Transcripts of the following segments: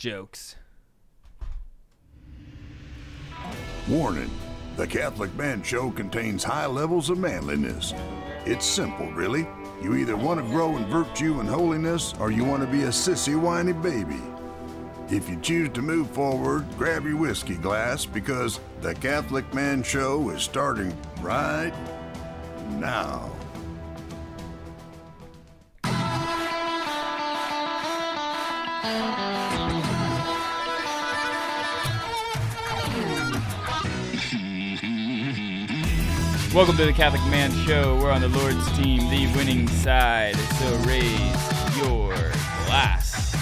jokes. Warning The Catholic Man Show contains high levels of manliness. It's simple, really. You either want to grow in virtue and holiness, or you want to be a sissy whiny baby. If you choose to move forward, grab your whiskey glass because The Catholic Man Show is starting right now. Welcome to the Catholic Man Show. We're on the Lord's team, the winning side. So raise your glass.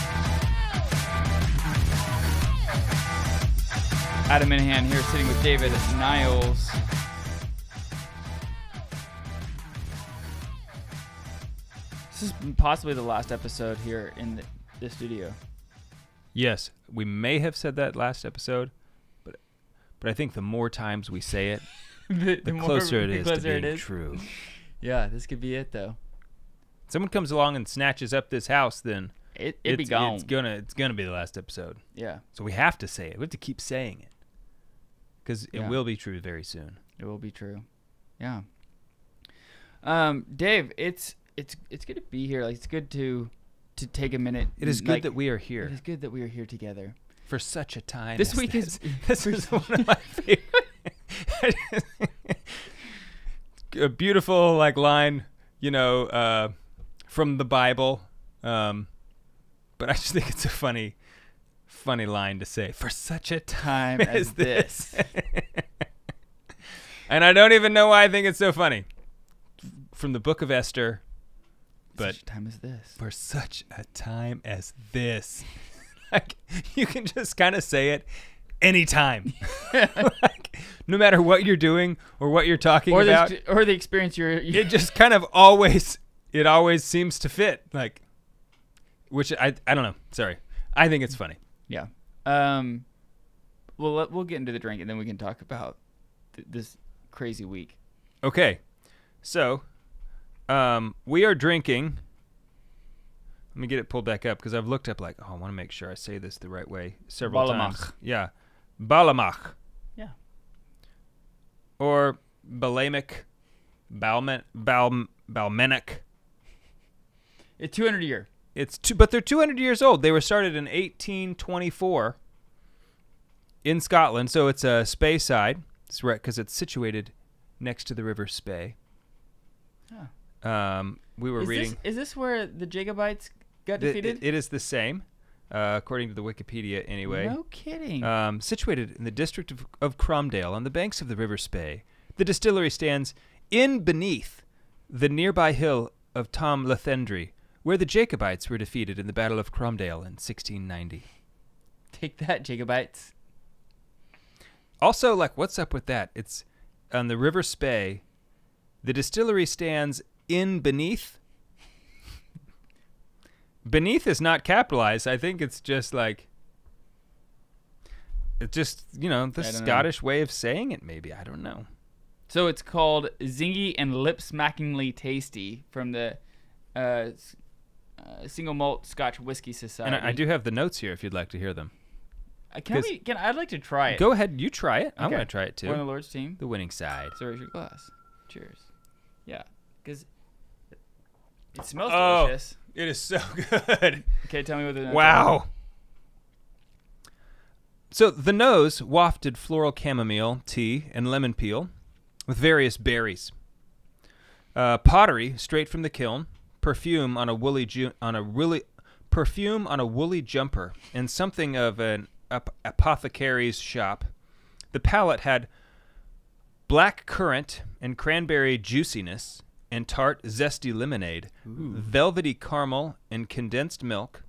Adam Minihan here, sitting with David Niles. This is possibly the last episode here in the, the studio. Yes, we may have said that last episode, but but I think the more times we say it, the, the, more- closer it the is closer to it being is. true. Yeah, this could be it though. Someone comes along and snatches up this house, then It it be it's, gone. it's gonna it's gonna be the last episode. yeah, So we have to say it. We have to keep saying it because it Yeah. will be true very soon. it will be true. Yeah. Um, Dave, it's it's it's good to be here. Like it's good to to take a minute. It is good like, that we are here. It is good that we are here together. for such a time. This week is- this. This is one of my favorite. a beautiful like line, you know, uh, from the Bible. Um, but I just think it's a funny, funny line to say for such a time as as this. and I don't even know why I think it's so funny. From the Book of Esther, but Such a time as this. for such a time as this. like you can just kind of say it anytime. like no matter what you're doing or what you're talking Or about, the or the experience you're. you it just kind of always it always seems to fit. Like which I I don't know. Sorry. I think it's funny. yeah. Um. Well, let, we'll get into the drink and then we can talk about th- this crazy week. Okay. So, um, we are drinking. Let me get it pulled back up because I've looked up like, oh, I want to make sure I say this the right way several Balamach. times. Yeah, Balamach Yeah. or Balamic, Balmen, Bal, Balmenic. It's 200 a year. It's two, but they're 200 years old. They were started in 1824 in Scotland, so it's a Speyside. It's right because it's situated next to the River Spey. Um, we were Is reading. this, is this where the Jacobites got Th- defeated? it is the same, uh, according to the Wikipedia, anyway. No kidding. Um, situated in the district of, of Cromdale on the banks of the River Spey, the distillery stands in beneath the nearby hill of Tom Lethendry, where the Jacobites were defeated in the Battle of Cromdale in 1690. Take that, Jacobites. Also, like, what's up with that? It's on the River Spey. The distillery stands in beneath. Beneath is not capitalized. I think it's just like. It's just, you know, the I don't know. Scottish way of saying it, maybe. I don't know. So it's called Zingy and Lip Smackingly Tasty from the uh, uh, Single Malt Scotch Whiskey Society. And I, I do have the notes here if you'd like to hear them. Uh, Can 'cause- we? Can I'd like to try it. Go ahead, you try it. I Okay. want to try it We're on the too. Lord's team. The winning side. So raise your glass. Cheers. Yeah, because it smells Oh. delicious. It is so good. Okay, tell me what the notes are. Wow. So the nose wafted floral chamomile tea and lemon peel with various berries. Uh, pottery straight from the kiln, perfume on a woolly ju- on a woolly perfume on a woolly jumper, and something of an ap- apothecary's shop. The palate had black currant and cranberry juiciness and tart zesty lemonade, velvety caramel and condensed milk,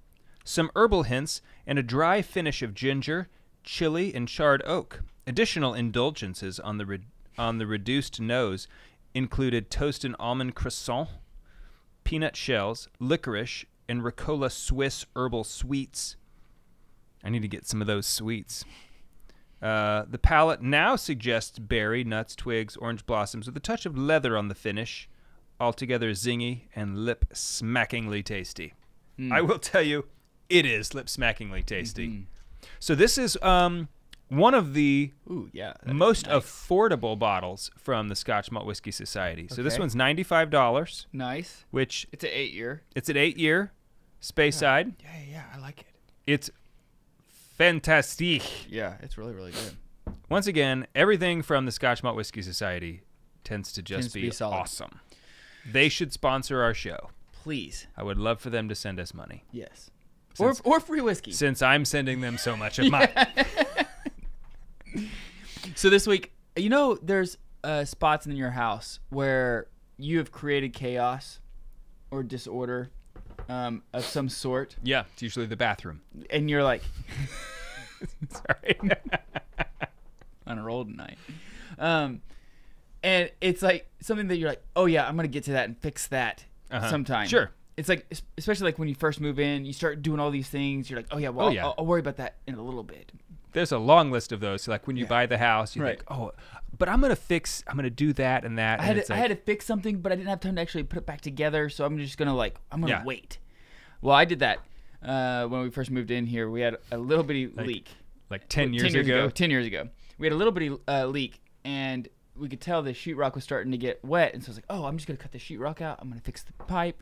some herbal hints, and a dry finish of ginger, chili, and charred oak. Additional indulgences on the re- on the reduced nose included toasted almond croissant, peanut shells, licorice, and Ricola Swiss herbal sweets. I need to get some of those sweets. Uh, the palate now suggests berry, nuts, twigs, orange blossoms with a touch of leather on the finish. Altogether zingy and lip smackingly tasty. Mm. I will tell you, it is lip smackingly tasty. Mm-hmm. So this is um, one of the Ooh, yeah. most nice. affordable bottles from the Scotch Malt Whiskey Society. So this one's ninety five dollars, nice. which It's an eight year. it's an eight year Speyside. Yeah, yeah, I like it. It's fantastic. Yeah, it's really, really good. Once again, everything from the Scotch Malt Whiskey Society tends to just Tends to be, be solid. awesome. They should sponsor our show. Please. I would love for them to send us money. Yes. Since- or, or free whiskey. Since I'm sending them so much of mine. So this week, you know, there's uh, spots in your house where you have created chaos or disorder um, of some sort, yeah, it's usually the bathroom. and you're like Sorry. on a roll tonight, um, and it's like something that you're like, oh yeah, I'm gonna get to that and fix that Uh-huh. sometime. Sure. It's like, especially like when you first move in, you start doing all these things. You're like, oh yeah, well, Oh, yeah. I'll, I'll worry about that in a little bit. There's a long list of those. Like when you Yeah. buy the house, you Right. think, oh, but I'm gonna fix, I'm gonna do that and that. I and had it's to, I had to fix something, but I didn't have time to actually put it back together. So I'm just gonna like I'm gonna Yeah. wait. Well, I did that uh, when we first moved in here. We had a little bitty leak. like ten Well, years, ago. Ten years ago, we had a little bitty uh, leak, and we could tell the sheetrock was starting to get wet. And so I was like, "Oh, I'm just gonna cut the sheetrock out. I'm gonna fix the pipe,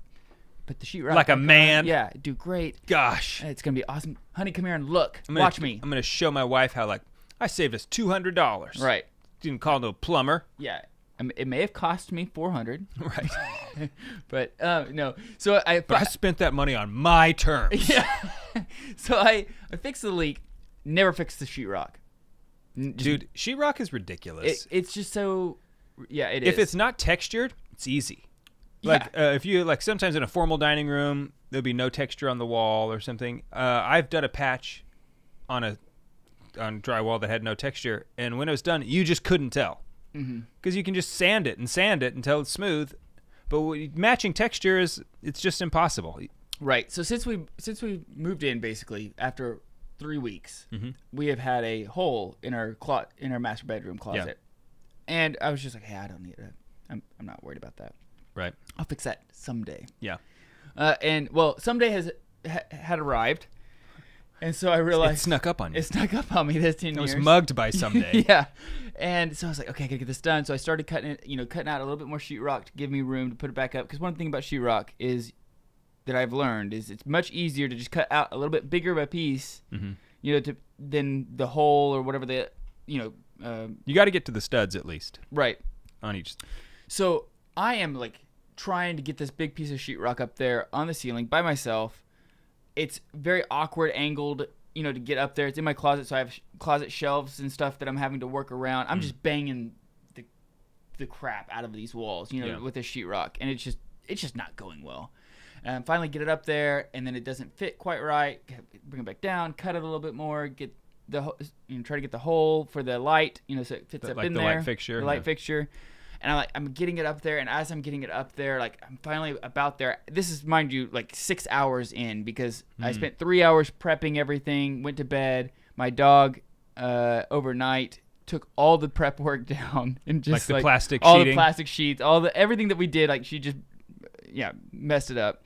put the sheetrock Like a back on. man. Yeah, do great. Gosh, It's gonna be awesome, honey. Come here and look. I'm gonna, Watch me. I'm gonna show my wife how like I saved us two hundred dollars. Right. Didn't call no plumber. Yeah. I mean, it may have cost me 400, Right. but uh, no. So I, but I spent that money on my terms. Yeah. so I, I fixed the leak, never fixed the sheetrock. Dude, sheetrock is ridiculous. it, it's just so. Yeah, it is. if it's not textured, it's easy. Like uh, if you like, sometimes in a formal dining room, there'll be no texture on the wall or something. Uh, I've done a patch on a on drywall that had no texture, and when it was done, you just couldn't tell because Mm-hmm. you can just sand it and sand it until it's smooth. But matching texture is it's just impossible. right. So since we since we moved in, basically after three weeks, we have had a hole in our clo- in our master bedroom closet, and I was just like, hey, I don't need it. I'm I'm not worried about that. Right. I'll fix that someday. Yeah. Uh, and well, someday has ha- had arrived, and so I It realized snuck up on you. it snuck up on me this ten It years. was mugged by someday. yeah. And so I was like, okay, I gotta get this done. So I started cutting it, you know, cutting out a little bit more sheetrock to give me room to put it back up. Because one thing about sheetrock is that I've learned is it's much easier to just cut out a little bit bigger of a piece, Mm-hmm. you know, to than the hole or whatever the, you know, um, You got to get to the studs at least right. on each. So I am like trying to get this big piece of sheetrock up there on the ceiling by myself. It's very awkward angled, you know, to get up there. It's in my closet, so I have sh- closet shelves and stuff that I'm having to work around. I'm just banging the the crap out of these walls, you know, Yeah. with this sheetrock, and it's just it's just not going well. And finally get it up there, and then it doesn't fit quite right. Bring it back down, cut it a little bit more, get the you know try to get the hole for the light, you know, so it fits The- up like in the light there. fixture, the light yeah. fixture. And I'm like, I'm getting it up there, and as I'm getting it up there, like I'm finally about there. This is, mind you, like six hours in because Hmm. I spent three hours prepping everything, went to bed. My dog, uh, overnight took all the prep work down and just the plastic all the plastic sheets, all the everything that we did. Like she just, yeah, messed it up.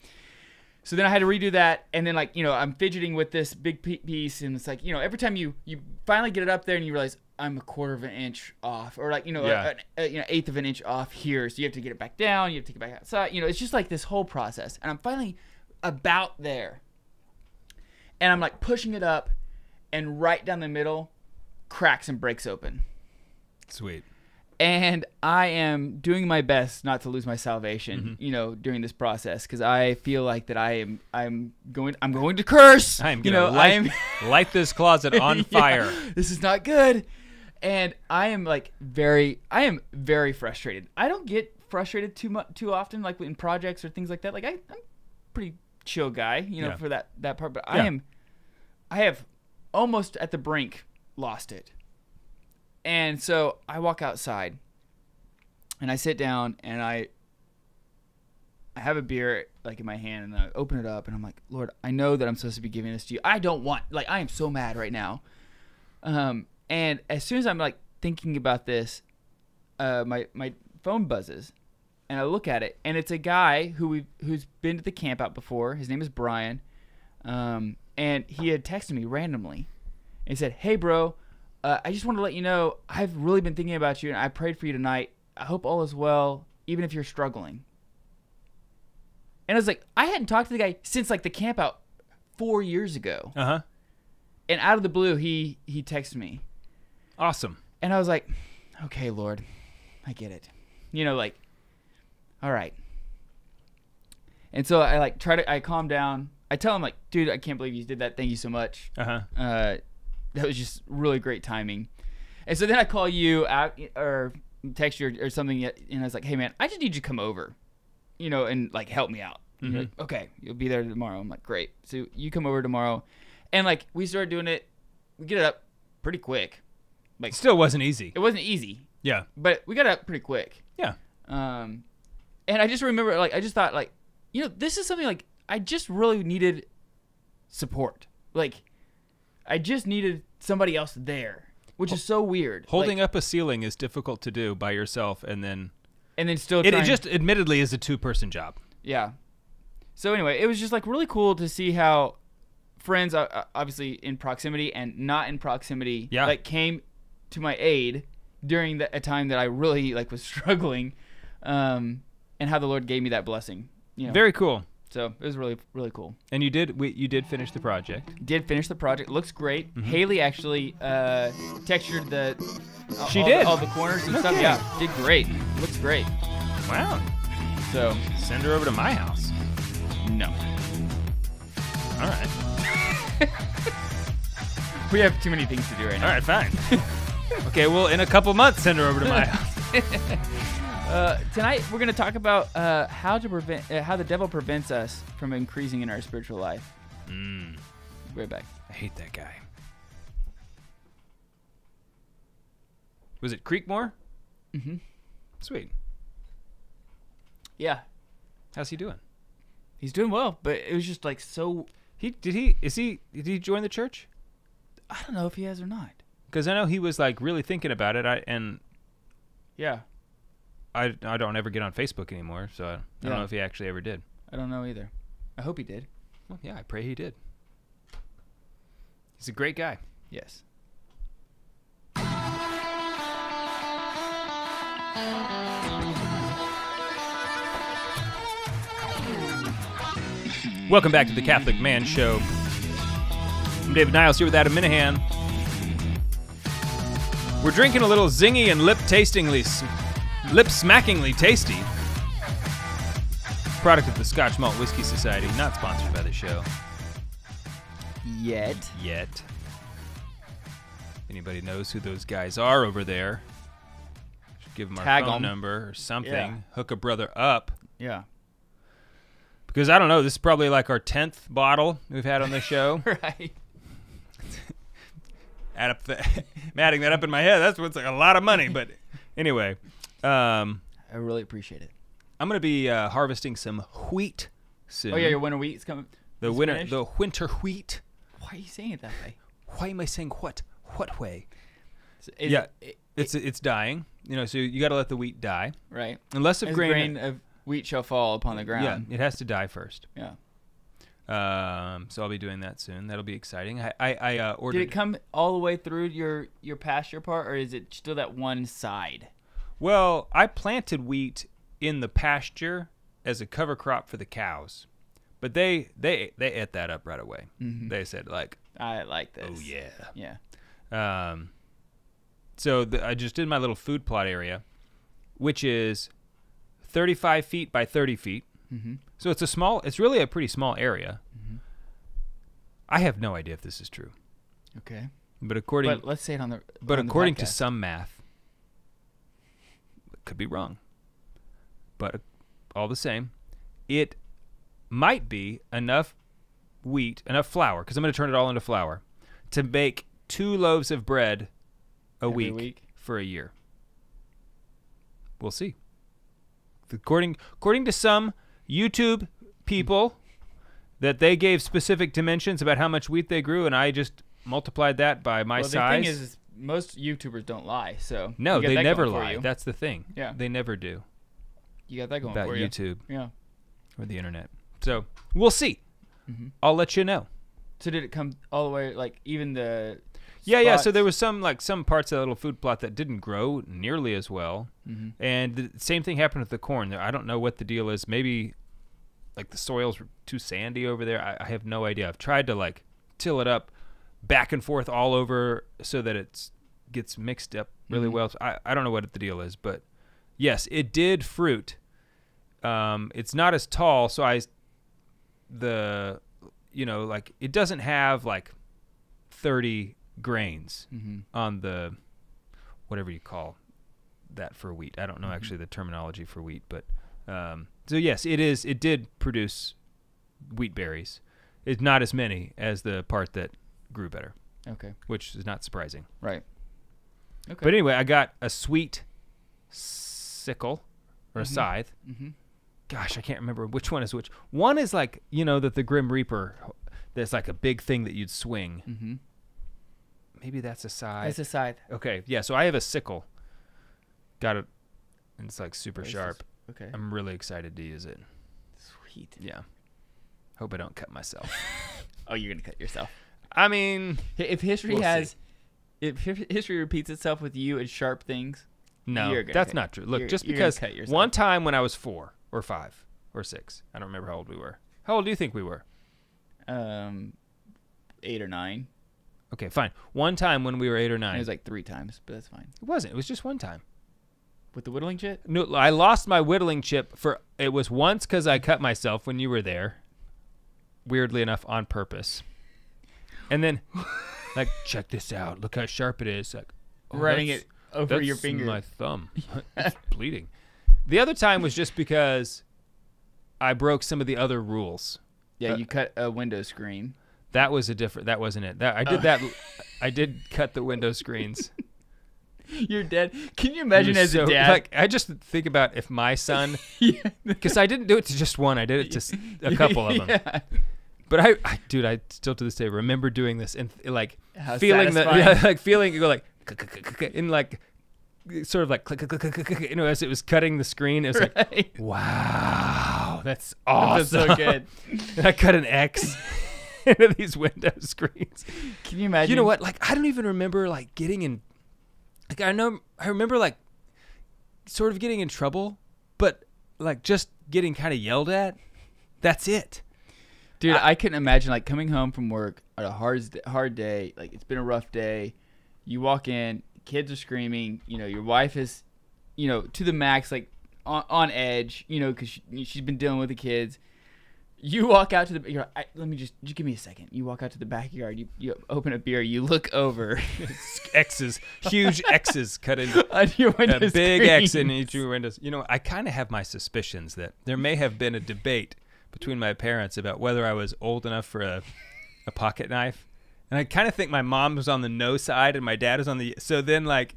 So then I had to redo that, and then like you know I'm fidgeting with this big piece, and it's like you know every time you you finally get it up there and you realize I'm a quarter of an inch off, or like you know Yeah. a, a, you know eighth of an inch off here, so you have to get it back down, you have to take it back outside. You know it's just like this whole process, and I'm finally about there, and I'm like pushing it up, and right down the middle, cracks and breaks open Sweet. And I am doing my best not to lose my salvation, Mm-hmm. you know, during this process because I feel like that I am I'm going I'm going to curse. I am you gonna know light, I am light this closet on Yeah, fire. this is not good, and I am like very I am very frustrated. I don't get frustrated too much too often like in projects or things like that. Like I, I'm a pretty chill guy, you know, Yeah. for that that part. But I am I have almost at the brink lost it. And so I walk outside and I sit down and I I have a beer like in my hand and I open it up and I'm like, Lord, I know that I'm supposed to be giving this to you. I don't want like I am so mad right now. Um and as soon as I'm like thinking about this, uh my my phone buzzes and I look at it and it's a guy who we who's been to the camp out before. His name is Brian. Um and he had texted me randomly. And he said, "Hey, bro, uh, I just wanted to let you know I've really been thinking about you, and I prayed for you tonight. I hope all is well, even if you're struggling." And I was like, I hadn't talked to the guy since like the camp out four years ago, Uh huh. and out of the blue, he he texted me, Awesome. and I was like, "Okay, Lord, I get it." You know, like, all right. And so I like try to I calm down. I tell him like, dude, I can't believe you did that. Thank you so much. Uh huh. Uh, that was just really great timing. And so then I call you out or text you or, or something, and I was like, hey man, I just need you to come over, you know, and like help me out. You're like, okay, you'll be there tomorrow. I'm like, great. So you come over tomorrow, and like we started doing it. We get it up pretty quick. Like Still wasn't easy. it wasn't easy, Yeah. but we got it up pretty quick. Yeah. Um, and I just remember, like, I just thought, like, you know, this is something like I just really needed support. Like, I just needed somebody else there, which is so weird. Holding Like, up a ceiling is difficult to do by yourself, and then and then still it, it just admittedly is a two-person job. yeah. So anyway, it was just like really cool to see how friends, uh, obviously in proximity and not in proximity, Yeah. like came to my aid during the, a time that I really like was struggling, um, and how the Lord gave me that blessing. You know, Very cool. So it was really really cool. And you did we, you did finish the project. Did finish the project. Looks great. Mm-hmm. Haley actually uh, textured the. all- She all did? the, all the corners and stuff. Yeah, did great. Looks great. Wow. So Send her over to my house. no, All right. we have too many things to do right now. All right, fine. okay, well, in a couple months, send her over to my house. Uh, tonight we're gonna talk about uh, how to prevent uh, how the devil prevents us from increasing in our spiritual life. Mm, Right back. I hate that guy. Was it Creekmore? Mm-hmm. Sweet. Yeah, How's he doing? he's doing well, but it was just like so. He did he is he did he join the church? I don't know if he has or not. Because I know he was like really thinking about it. I and Yeah, I I don't ever get on Facebook anymore, so I, I don't Yeah. know if he actually ever did. I don't know either. I hope he did. Well, yeah, I pray he did. He's a great guy. Yes. Welcome back to the Catholic Man Show. I'm David Niles here with Adam Minihan. We're drinking a little zingy and lip tastingly, lip smackingly tasty. Product of the Scotch Malt Whiskey Society, not sponsored by the show Yet. yet. Anybody knows who those guys are over there? Should give them our Tag phone 'em. number or something. Yeah. Hook a brother up. Yeah. Because I don't know, this is probably like our tenth bottle we've had on the show. right. Add up the, I'm adding that up in my head. That's what's like a lot of money. But anyway, um, I really appreciate it. I'm gonna be uh, harvesting some wheat soon. Oh yeah, your winter wheat's coming. the is winter, finished? the winter wheat. Why are you saying it that way? Why am I saying what? What way? Is yeah, it- it's it's dying. You know, so you got to let the wheat die, right. unless of grain. grain of wheat shall fall upon the ground. yeah, ground. it has to die first. Yeah. Um, so I'll be doing that soon. That'll be exciting. I I, I uh, ordered. Did it come all the way through your your pasture part, or is it still that one side? Well, I planted wheat in the pasture as a cover crop for the cows, but they they they ate that up right away. They said like, I like this. "Oh yeah." Yeah. Um, so the, I just did my little food plot area, which is 35 feet by 30 feet. Mhm. So it's a small. It's really a pretty small area. I have no idea if this is true, Okay. but according But let's say it on the. But on the according to some math, could be wrong. But all the same, it might be enough wheat, enough flour, because I'm going to turn it all into flour, to make two loaves of bread a week, week? for a year. We'll see. According according to some YouTube people, that they gave specific dimensions about how much wheat they grew, and I just multiplied that by my well, size. the thing is, most YouTubers don't lie. So No, they never lie. That's the thing. Yeah. They never do you got that going about for you. YouTube Yeah. or the internet. So we'll see. Mm-hmm. I'll let you know. So did it come all the way like even the Yeah, yeah. So there was some like some parts of that little food plot that didn't grow nearly as well, Mhm. and the same thing happened with the corn. There, I don't know what the deal is. Maybe like the soils were too sandy over there. I, I have no idea. I've tried to like till it up back and forth all over so that it gets mixed up really Mhm. well. So I I don't know what the deal is, but yes, it did fruit. Um, it's not as tall, so I the you know like it doesn't have like 30 grains Mhm. on the whatever you call that for wheat. I don't know actually the terminology for wheat, but um, so yes, it is. It did produce wheat berries. It's not as many as the part that grew better, Okay. which is not surprising. Right. Okay. But anyway, I got a sweet sickle or a Mhm. scythe. mm-hmm. Gosh, I can't remember which one is which. One is like you know that the Grim Reaper. That's like a big thing that you'd swing. Mm-hmm. Maybe that's a scythe. It's a scythe. Okay, yeah. So I have a sickle. Got it. And it's like super What is sharp. this? Okay. I'm really excited to use it. Sweet. Yeah. Hope I don't cut myself. Oh, you're gonna cut yourself. I mean, If history We'll see. has, if history repeats itself with you and sharp things, no, that's cut- not true. Look, you're- just because one time when I was four or five or six, I don't remember how old we were. How old do you think we were? um, eight or nine. Okay, fine. One time when we were eight or nine. it was like three times, but that's fine. it wasn't. It was just one time. With the whittling chip? No, I lost my whittling chip for it was once because I cut myself when you were there. Weirdly enough, on purpose. And then, like, check this out. Look how sharp it is. Like, oh, running it over your finger. My thumb. it's bleeding. The other time was just because I broke some of the other rules. yeah, uh, you cut a window screen. That was a different. That wasn't it. That I did Oh. that. I did cut the window screens. You're dead. Can you imagine as a dad? Like I just think about if my son, yeah. because I didn't do it to just one. I did it to a couple of them. Yeah. But I, I, dude, I still to this day remember doing this and like How feeling the, yeah, like feeling you go like in like sort of like click, click, click, click, click, you know, as it was cutting the screen. It was like, wow, that's That's awesome. so good. and I cut an X into these window screens. Can you imagine? You know what? Like I don't even remember like getting in. Like I know I remember like sort of getting in trouble, but like just getting kind of yelled at. That's it. Dude, I, couldn't imagine like coming home from work on a hard hard day. Like it's been a rough day. You walk in, kids are screaming. You know, your wife is, you know, to the max, like on, on edge. You know, because she, she's been dealing with the kids. You walk out to the. You're, I, let me just, just give me a second. You walk out to the backyard. You you open a beer. You look over X's, huge X's cut in. on your window. A big X in each of your windows. You know, I kind of have my suspicions that there may have been a debate between my parents about whether I was old enough for a, a pocket knife. And I kind of think my mom was on the no side and my dad was on the. So then, like,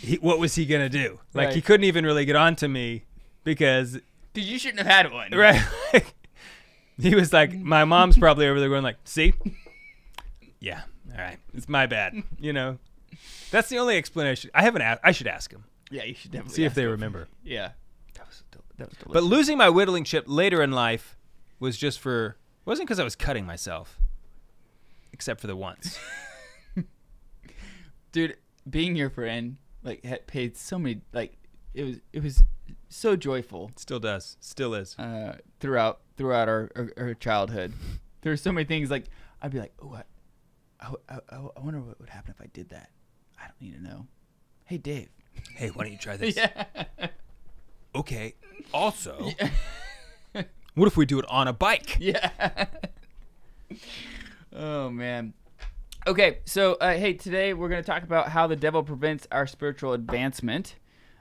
he, what was he going to do? Like, he couldn't even really get on to me because, Dude, you shouldn't have had one. right? he was like, my mom's probably over there going, like, see? Yeah, all right. It's my bad. You know? That's the only explanation. I haven't asked. I should ask him. Yeah, you should definitely See if they them. remember. Yeah. That was del- that was delicious. But losing my whittling chip later in life was just for wasn't because I was cutting myself, except for the once. dude being your friend like had paid so many like it was it was so joyful Still does, still is. uh throughout throughout our, our, our childhood there were so many things like i'd be like oh I, I, I, I wonder what would happen if i did that i don't need to know hey dave Hey, why don't you try this? yeah Okay. Also, what if we do it on a bike? yeah oh man okay so uh, hey today we're going to talk about how the devil prevents our spiritual advancement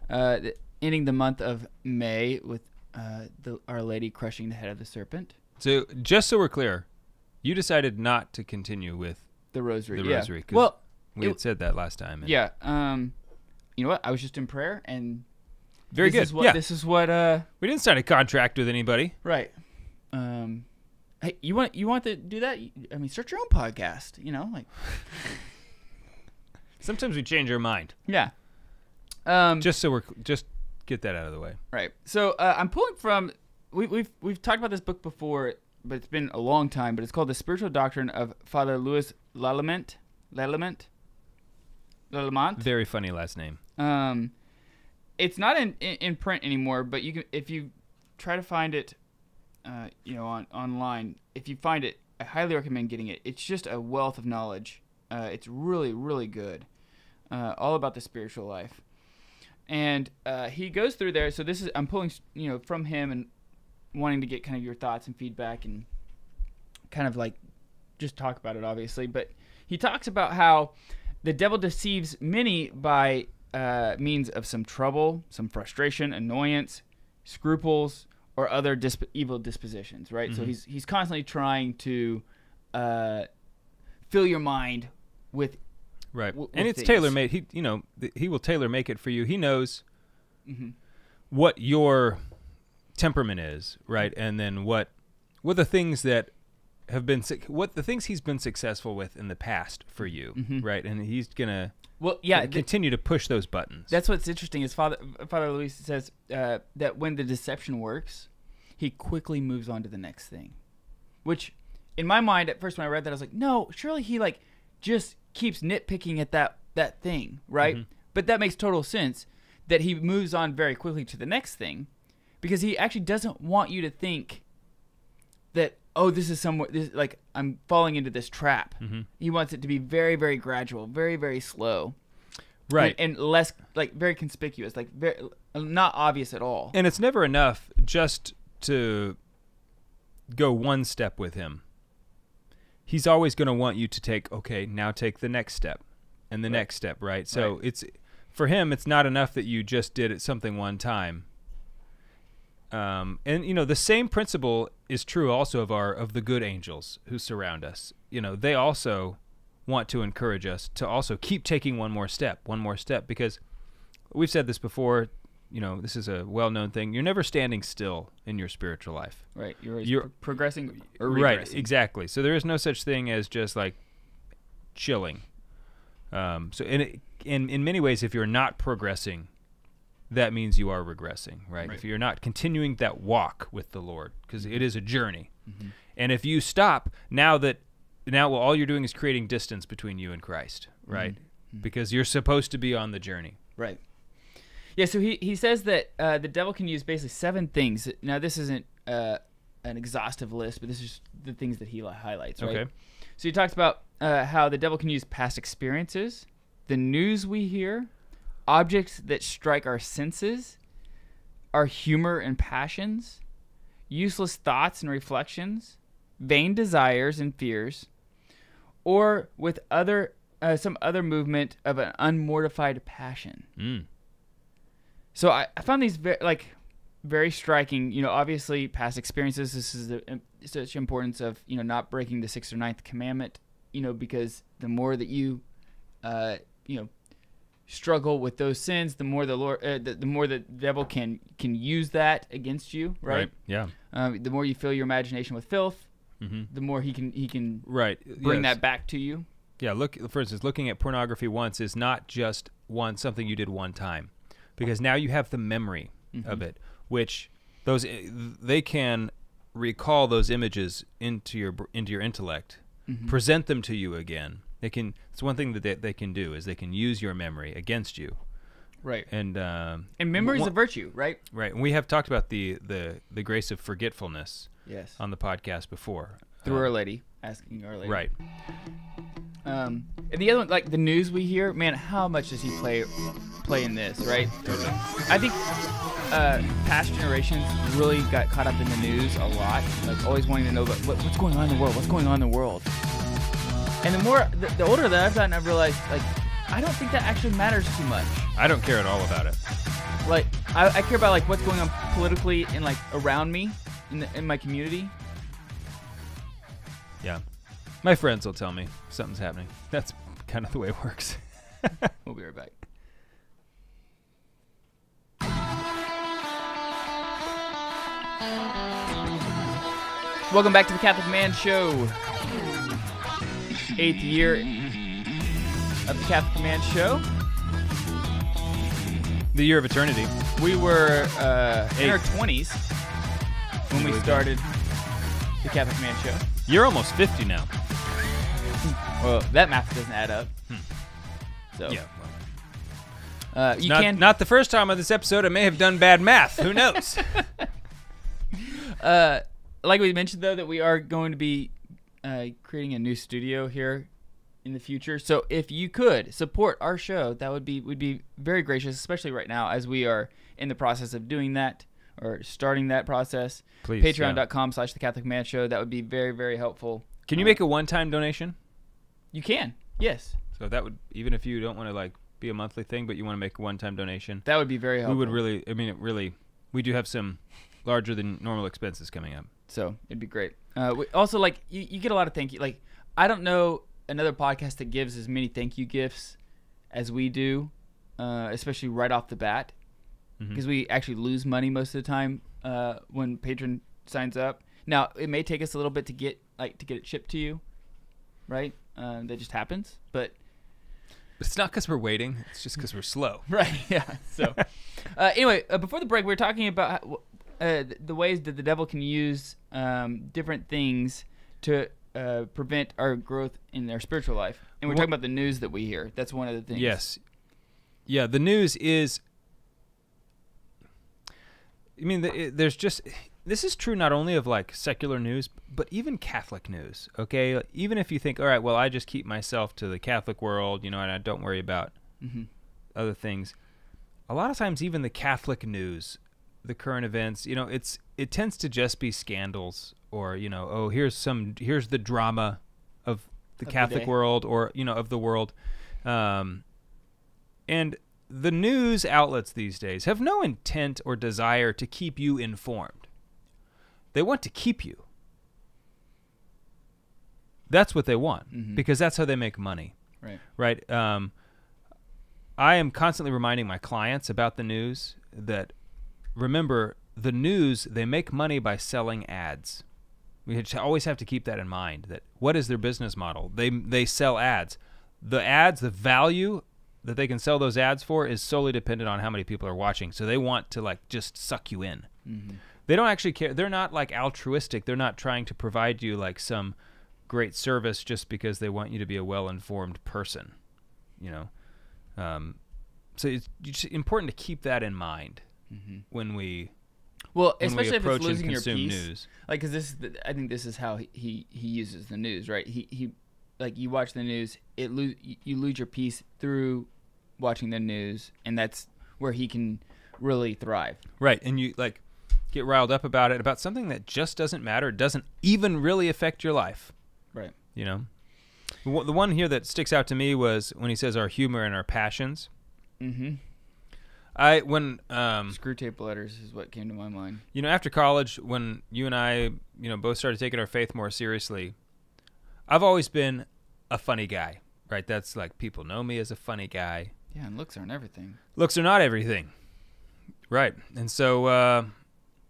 uh, ending the month of may with uh, the, our lady crushing the head of the serpent So, just so we're clear, you decided not to continue with the rosary the yeah. rosary. well we it- had said that last time. yeah um you know what i was just in prayer and Very this good. is what yeah. this is what uh we didn't sign a contract with anybody. right um hey you want you want to do that i mean start your own podcast you know like Sometimes we change our mind. yeah um Just so we're just get that out of the way. Right. So uh, I'm pulling from we, we've we've talked about this book before. but it's been a long time. But it's called the Spiritual Doctrine of Father Louis Lallemant. Lallemant. Lallemant. Very funny last name. Um, it's not in, in, in print anymore, but you can if you try to find it, uh, you know, on online. If you find it, I highly recommend getting it. It's just a wealth of knowledge. Uh, it's really really good, uh, all about the spiritual life, and uh, he goes through there. So this is I'm pulling you know from him and wanting to get kind of your thoughts and feedback and kind of like just talk about it obviously, but he talks about how the devil deceives many by uh, means of some trouble, some frustration, annoyance, scruples, or other disp- evil dispositions. Right. So he's he's constantly trying to uh, fill your mind with Right. w- and with it's tailor made. He, you know, th- he will tailor make it for you. He knows Mm-hmm. what your temperament is, right? And then what, what the things that have been, what the things he's been successful with in the past for you, Mhm. right? And he's gonna well, yeah. gonna continue to push those buttons. That's what's interesting is Father Father Luis says uh, that when the deception works, he quickly moves on to the next thing. Which, in my mind, at first when I read that, I was like, no, surely he like just keeps nitpicking at that that thing, right? Mhm. But that makes total sense that he moves on very quickly to the next thing, because he actually doesn't want you to think that oh this is somewhere this like I'm falling into this trap. Mhm. He wants it to be very very gradual, very very slow right. and, and less like very conspicuous, like very not obvious at all. and it's never enough just to go one step with him. He's always going to want you to take okay, now take the next step and the Right. next step, right? So Right. it's for him it's not enough that you just did it something one time. Um, and you know the same principle is true also of our of the good angels who surround us. You know they also want to encourage us to also keep taking one more step, one more step, because we've said this before. You know this is a well-known thing. You're never standing still in your spiritual life. right, you're, You're- pro- progressing Right, exactly. So there is no such thing as just like chilling. Um, so in, in in many ways, if you're not progressing, that means you are regressing, right? Right. If you're not continuing that walk with the Lord, because Mm-hmm. it is a journey, and if you stop now that now all you're doing is creating distance between you and Christ, right? Mm-hmm. Because you're supposed to be on the journey. Right. Yeah, so he, he says that uh, the devil can use basically seven things. Now, this isn't uh, an exhaustive list, but this is the things that he highlights, right? Okay. So he talks about uh, how the devil can use past experiences, the news we hear, objects that strike our senses, our humor and passions, useless thoughts and reflections, vain desires and fears, or with other uh, some other movement of an unmortified passion. Mm. So I, I found these very like very striking. You know, obviously past experiences. This is the such importance of you know not breaking the sixth or ninth commandment. You know, because the more that you, uh, you know, struggle with those sins, the more the Lord, uh, the, the more the devil can can use that against you. Right. Yeah. Um, the more you fill your imagination with filth, hmm the more he can he can Right. bring yes. that back to you. Yeah, look for instance, looking at pornography once is not just one something you did one time, because now you have the memory of it, which those they can recall those images into your into your intellect, present them to you again. They can. It's one thing that they, they can do is they can use your memory against you, Right. and um, And memory is a virtue, right? right. And we have talked about the the the grace of forgetfulness Yes. on the podcast before. Through Um, Our Lady, asking Our Lady. Right. Um, and the other one, like the news we hear, man, how much does he play play in this, right? Totally. I think uh, past generations really got caught up in the news a lot, like always wanting to know about what, what's going on in the world, what's going on in the world. And the more, the, the older that I've gotten, I've realized, like, I don't think that actually matters too much. I don't care at all about it. Like, I, I care about like what's going on politically and like around me in the, in my community. Yeah. My friends will tell me something's happening. That's kind of the way it works. We'll be right back. Welcome back to the Catholic Man Show. Eighth year of the Catholic Man Show. the year of eternity. We were uh, in our 20s when we started the Catholic Man Show. You're almost 50 now. Well, that math doesn't add up. So Yeah. uh, you not, can not the first time on this episode I may have done bad math. Who knows? uh, like we mentioned though that we are going to be uh, creating a new studio here in the future. So if you could support our show, that would be would be very gracious, especially right now as we are in the process of doing that or starting that process. Please, yeah. Patreon.com slash the Catholic Man Show. That would be very, very helpful. Can you make a one-time donation? You can. Yes. So that would even if you don't want to like be a monthly thing, but you want to make a one-time donation, That would be very helpful. we would really. I mean, it really. We do have some larger than normal expenses coming up. So it'd be great. Uh, we, also, like you, you get a lot of thank you. Like I don't know another podcast that gives as many thank you gifts as we do, uh, especially right off the bat, because we actually lose money most of the time uh, when patron signs up. Now it may take us a little bit to get like to get it shipped to you, right? Uh, that just happens, but It's not because we're waiting. It's just because we're slow. Right. Yeah. So, uh, anyway, uh, before the break, we were talking about how, uh, the ways that the devil can use um, different things to uh, prevent our growth in our spiritual life, and we're Wha- talking about the news that we hear. That's one of the things. Yes. Yeah, the news is. I mean, the, it, there's just. This is true not only of like secular news, but even Catholic news. Okay, even if you think, all right, well, I just keep myself to the Catholic world, you know, and I don't worry about Mhm. other things. A lot of times, even the Catholic news, the current events, you know, it's it tends to just be scandals or you know, oh, here's some here's the drama of the Of Catholic day. world or you know of the world, um, and the news outlets these days have no intent or desire to keep you informed. They want to keep you. That's what they want Mhm. because that's how they make money Right. right? Um, I am constantly reminding my clients about the news that remember the news they make money by selling ads. We always have to keep that in mind. That what is their business model? They they sell ads. The ads, the value that they can sell those ads for is solely dependent on how many people are watching. So they want to like just suck you in. They don't actually care. They're not like altruistic. They're not trying to provide you like some great service just because they want you to be a well-informed person. You know, um, so it's it's important to keep that in mind when we Well, when we especially if approach it's losing your consume peace. news. Like, because this, is the- I think this is how he, he he uses the news, right? He he, like you watch the news, it lose you lose your peace through watching the news, and that's where he can really thrive. Right, and you like get riled up about it about something that just doesn't matter, doesn't even really affect your life. Right. You know, the one- the one here that sticks out to me was when he says our humor and our passions. Mm-hmm. I when um Screwtape Letters is what came to my mind. you know after college when you and I you know both started taking our faith more seriously, I've always been a funny guy. Right, that's like people know me as a funny guy. Yeah, and looks aren't everything. looks are not everything right and so uh,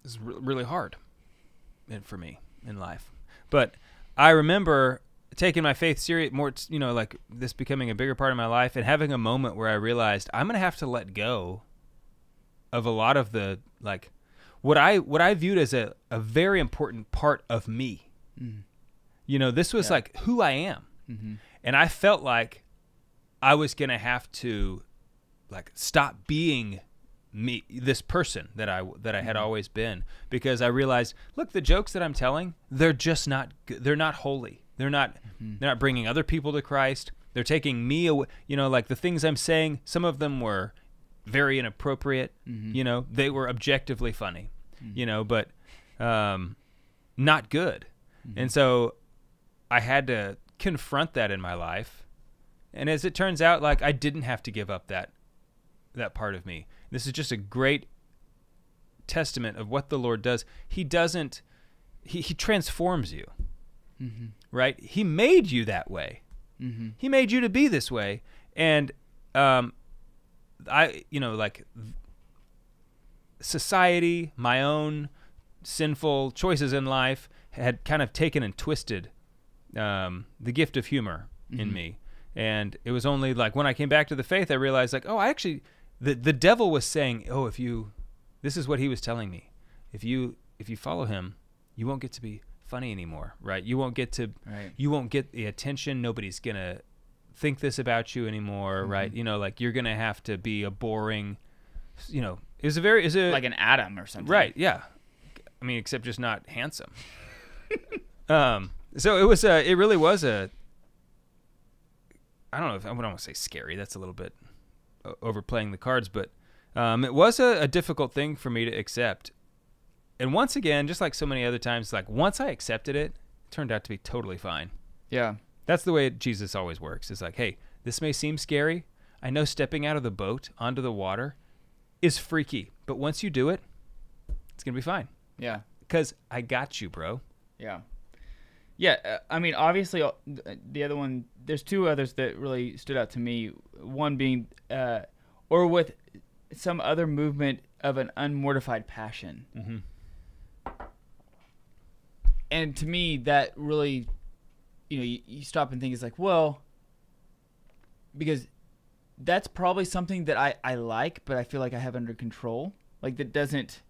it's re- really hard in- for me in life but i remember taking my faith serious more you know like this becoming a bigger part of my life and having a moment where i realized i'm gonna have to let go of a lot of the like what i what i viewed as a, a very important part of me mm-hmm. you know this was Yeah. like who i am Mm-hmm. and i felt like i was gonna have to like stop being me this person that I that I had mm-hmm. always been because I realized look the jokes that I'm telling they're just not good. they're not holy they're not mm-hmm. they're not bringing other people to Christ they're taking me away you know like the things I'm saying some of them were very inappropriate you know they were objectively funny you know but um not good and so I had to confront that in my life and as it turns out like I didn't have to give up that that part of me. This is just a great testament of what the Lord does. He doesn't he, he transforms you. Right? He made you that way. Mm-hmm. He made you to be this way. And um I you know like society, my own sinful choices in life had kind of taken and twisted um, the gift of humor in me. And it was only like when I came back to the faith, I realized like, oh, I actually, the the devil was saying, oh, if you, this is what he was telling me, if you if you follow him, you won't get to be funny anymore, right? You won't get to Right. you won't get the attention. Nobody's gonna think this about you anymore, Mm-hmm. right? You know, like you're gonna have to be a boring, you know, is a very is a Like an atom or something. right, yeah. I mean, except just not handsome. um, so it was a, it really was a. I don't know if I don't want to say scary. That's a little bit overplaying the cards, but um, it was a, a difficult thing for me to accept. And once again, just like so many other times, like once I accepted it, it turned out to be totally fine. Yeah. That's the way Jesus always works. It's like, hey, this may seem scary. I know stepping out of the boat onto the water is freaky, but once you do it, it's gonna be fine. Yeah. Cause I got you, bro. Yeah. Yeah, uh, I mean, obviously, uh, the other one. There's two others that really stood out to me. One being, uh, or with some other movement of an unmortified passion. Mhm. And to me, that really, you know, you, you stop and think it's like, well, because that's probably something that I I like, but I feel like I have under control. Like that doesn't,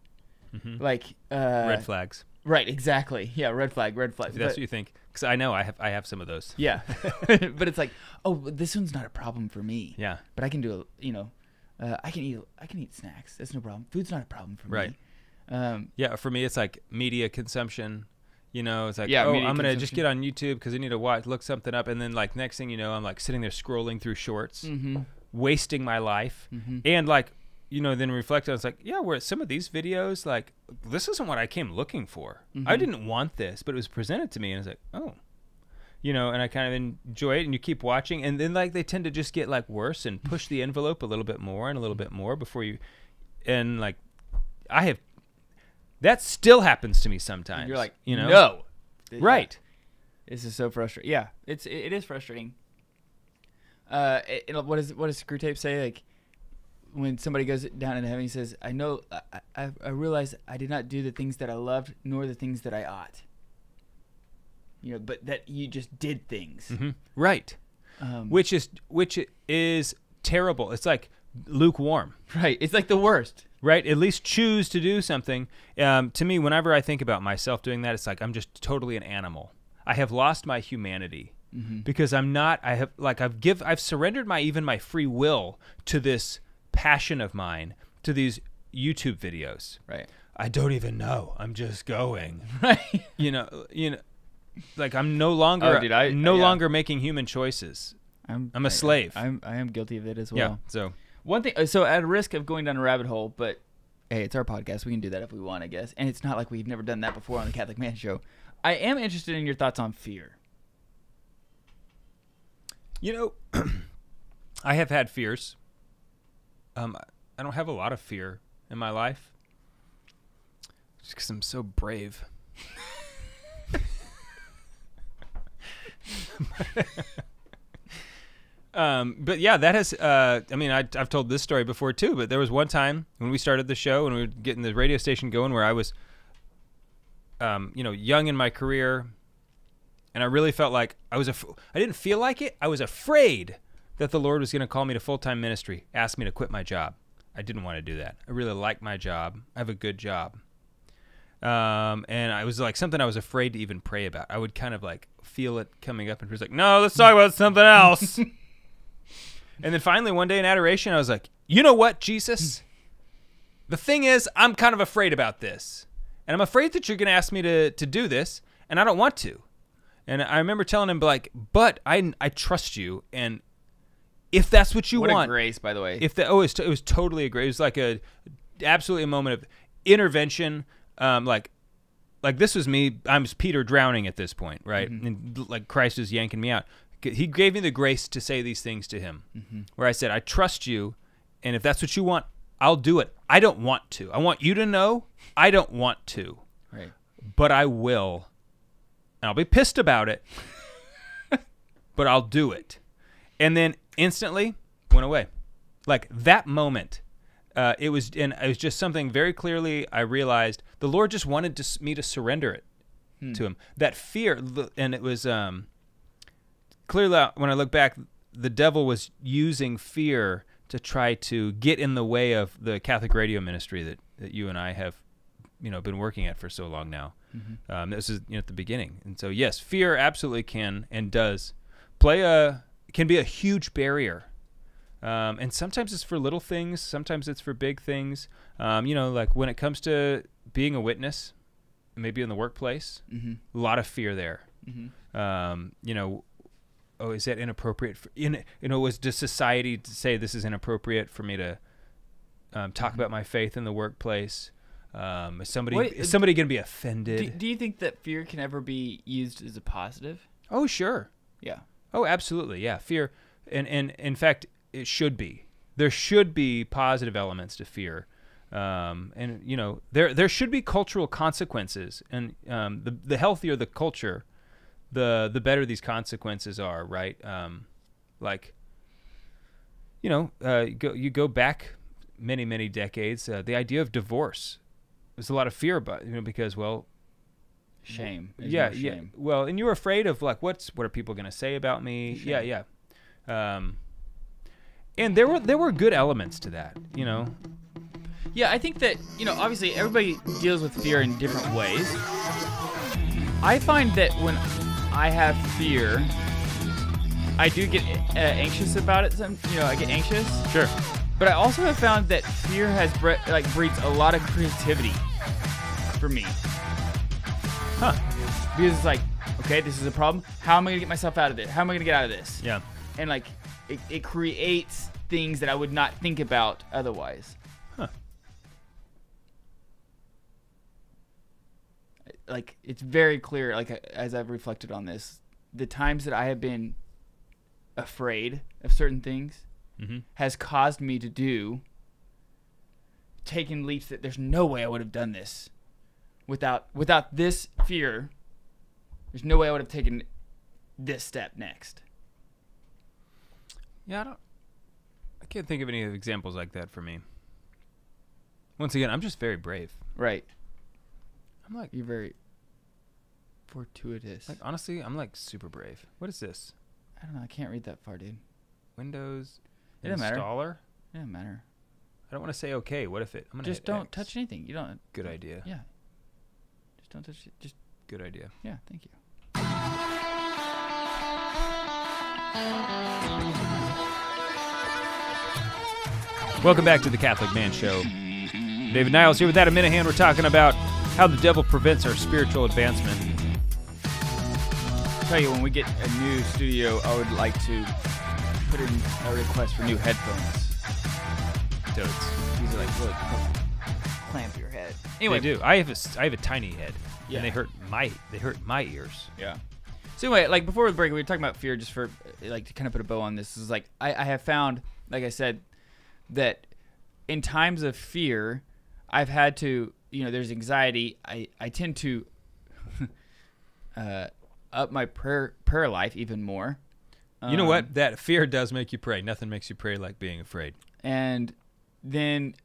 like, uh, Mm-hmm. Red flags. Right, exactly. Yeah, red flag, red flag. That's But- what you think. Because I know I have I have some of those. yeah, but it's like, oh, this one's not a problem for me. Yeah. but I can do a, you know, uh, I can eat, I can eat snacks. That's no problem. Food's not a problem for Right. me. Um, Yeah. For me, it's like media consumption. You know, it's like, Yeah, oh, I'm gonna just get on YouTube because I need to watch, look something up, and then like next thing you know, I'm like sitting there scrolling through shorts, mm-hmm. wasting my life, mhm. and like you know then reflect on it's like yeah where some of these videos like this isn't what i came looking for i Mhm. didn't want this but it was presented to me and it's like oh you know and i kind of enjoy it and you keep watching and then like they tend to just get like worse and push the envelope a little bit more and a little bit more before you and like i have that still happens to me sometimes You're like, you know no, right This is so frustrating. Yeah, it's it, it is frustrating. Uh, it, it- what does what does Screwtape say? Like when somebody goes down into heaven, he says, "I know, I, I, I realize I did not do the things that I loved, nor the things that I ought." You know, but that you just did things. Mhm. right Um, which is which is terrible it's like lukewarm right, it's like the worst. right? At least choose to do something. Um, to me, whenever I think about myself doing that, it's like I'm just totally an animal. I have lost my humanity Mm-hmm. because I'm not. I have like I've give I've surrendered my even my free will to this passion of mine to these YouTube videos. Right. I don't even know. I'm just going. Right. You know. You know. Like I'm no longer Oh, dude, I- no yeah. longer making human choices. I'm I'm a I- slave. I'm I am guilty of it as well. yeah. So One thing, uh, so at risk of going down a rabbit hole, but hey, it's our podcast. We can do that if we want, I guess. And it's not like we've never done that before on the Catholic Man Show. I am interested in your thoughts on fear. You know, I have had fears. Um, I don't have a lot of fear in my life, just because I'm so brave. um, but yeah, that has. Uh, I mean, I, I've told this story before too. But there was one time when we started the show and we were getting the radio station going, where I was, um, you know, young in my career, and I really felt like I was. Af- I didn't feel like it. I was afraid that the Lord was going to call me to full time ministry, ask me to quit my job. I didn't want to do that. I really like my job. I have a good job. Um, and I was like something I was afraid to even pray about. I would kind of like feel it coming up, and he was like, "No, let's talk about something else." and then finally, one day in adoration, I was like, "You know what, Jesus? The thing is, I'm kind of afraid about this, and I'm afraid that you're going to ask me to to do this, and I don't want to." And I remember telling him like, "But I I trust you, and if that's what you what want, a grace, by the way. if the oh, it was, it was totally a great. It was like a absolutely a moment of intervention. Um, like like this was me. I'm Peter drowning at this point, right? And like Christ is yanking me out. He gave me the grace to say these things to him, where I said, "I trust you, and if that's what you want, I'll do it. I don't want to. I want you to know I don't want to, right. but I will, and I'll be pissed about it, but I'll do it." And then instantly went away, like that moment. Uh, it was, and it was just something very clearly. I realized the Lord just wanted to, me to surrender it to Him. That fear, and it was um, clearly uh, when I look back, the devil was using fear to try to get in the way of the Catholic radio ministry that, that you and I have, you know, been working at for so long now. Um, this is you know, at the beginning, and so yes, fear absolutely can and does play a can be a huge barrier. Um, and sometimes it's for little things, sometimes it's for big things. Um, you know, like when it comes to being a witness, maybe in the workplace, Mm-hmm. a lot of fear there. Mm-hmm. Um, you know, oh, is that inappropriate? For, in you know, was does society to say this is inappropriate for me to um, talk about my faith in the workplace? Um, is somebody What- is somebody going to be Do, offended? do you think that fear can ever be used as a positive? oh, sure. Yeah. Oh, absolutely. Yeah, fear, and and in fact, it should be. There should be positive elements to fear, um, and you know, there there should be cultural consequences, and um, the the healthier the culture, the the better these consequences are, right? Um, like, you know, uh, you go you go back many many decades, uh, the idea of divorce. There's a lot of fear about you know because well Shame. Yeah, more yeah. shame. Well, and you're afraid of like what's what are people going to say about me? Yeah, yeah. Um, and there were there were good elements to that, you know. Yeah, I think that, you know, obviously everybody deals with fear in different ways. I find that when I have fear, I do get uh, anxious about it. Some, you know, I get anxious. Sure. But I also have found that fear has bre- like breeds a lot of creativity for me. Huh. Because it's like, okay, this is a problem. How am I gonna get myself out of this? How am I gonna get out of this? Yeah. And like, it, it creates things that I would not think about otherwise. Like, it's very clear. Like, as I've reflected on this, the times that I have been afraid of certain things Mm-hmm. has caused me to do taking leaps that there's no way I would have done this without without this fear. There's no way I would have taken this step next. Yeah, I don't. I can't think of any examples like that for me. Once again, I'm just very brave. Right. I'm like, You're very fortuitous. like honestly, I'm like super brave. What is this? I don't know. I can't read that far, dude. Windows It doesn't matter. installer. It doesn't matter. I don't want to say okay. What if it? I'm gonna Just don't X. touch anything. You don't. Good idea. Yeah. Just don't touch it. Just Good idea. yeah. Thank you. Welcome back to the Catholic Man Show. David Niles here with Adam Minihan. We're talking about how the devil prevents our spiritual advancement. tell you when we get a new studio, I would like to put in a request for new headphones. Toads. These are like really clamp your head. Anyway, They do. I have a I have a tiny head, Yeah. and they hurt my they hurt my ears. Yeah. So anyway, like before the break, we were talking about fear, just for uh, like to kind of put a bow on this. Is like I, I have found, like I said, that in times of fear, I've had to, you know, there's anxiety. I I tend to uh, up my prayer prayer life even more. you know Um, what? That fear does make you pray. Nothing makes you pray like being afraid. and then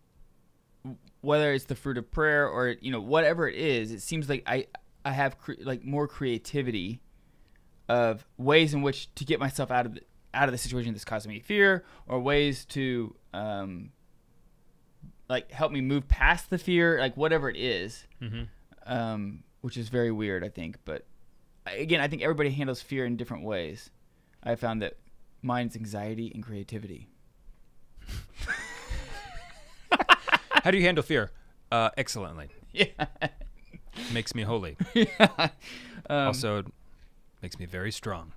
whether it's the fruit of prayer or you know whatever it is it seems like i i have cre- like more creativity of ways in which to get myself out of the, out of the situation that's causing me fear or ways to um like help me move past the fear like whatever it is Mm-hmm. um which is very weird i think but again i think everybody handles fear in different ways i found that mine's anxiety and creativity How do you handle fear? Uh, excellently. yeah Makes me holy. yeah. Um, also, makes me very strong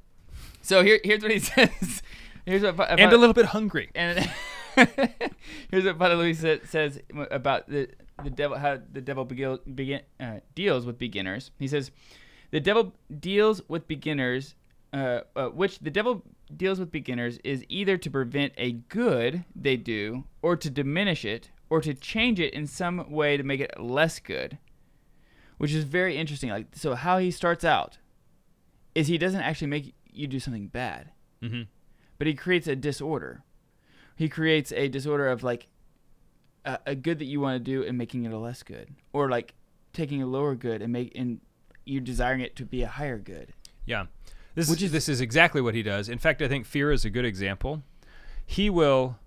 so here, here's what he says. Here's what and a little bit hungry. and here's what Father Louis says about the the devil how the devil begin, begin uh, deals with beginners. He says the devil deals with beginners, uh, uh, which the devil deals with beginners is either to prevent a good they do, or to diminish it, or to change it in some way to make it less good. Which is very interesting. Like so, how he starts out is he doesn't actually make you do something bad Mm-hmm. but he creates a disorder. He creates a disorder of like a, a good that you want to do and making it a less good, or like taking a lower good and make and you desiring it to be a higher good. Yeah. This Which is, this is exactly what he does. In fact, I think fear is a good example. He will,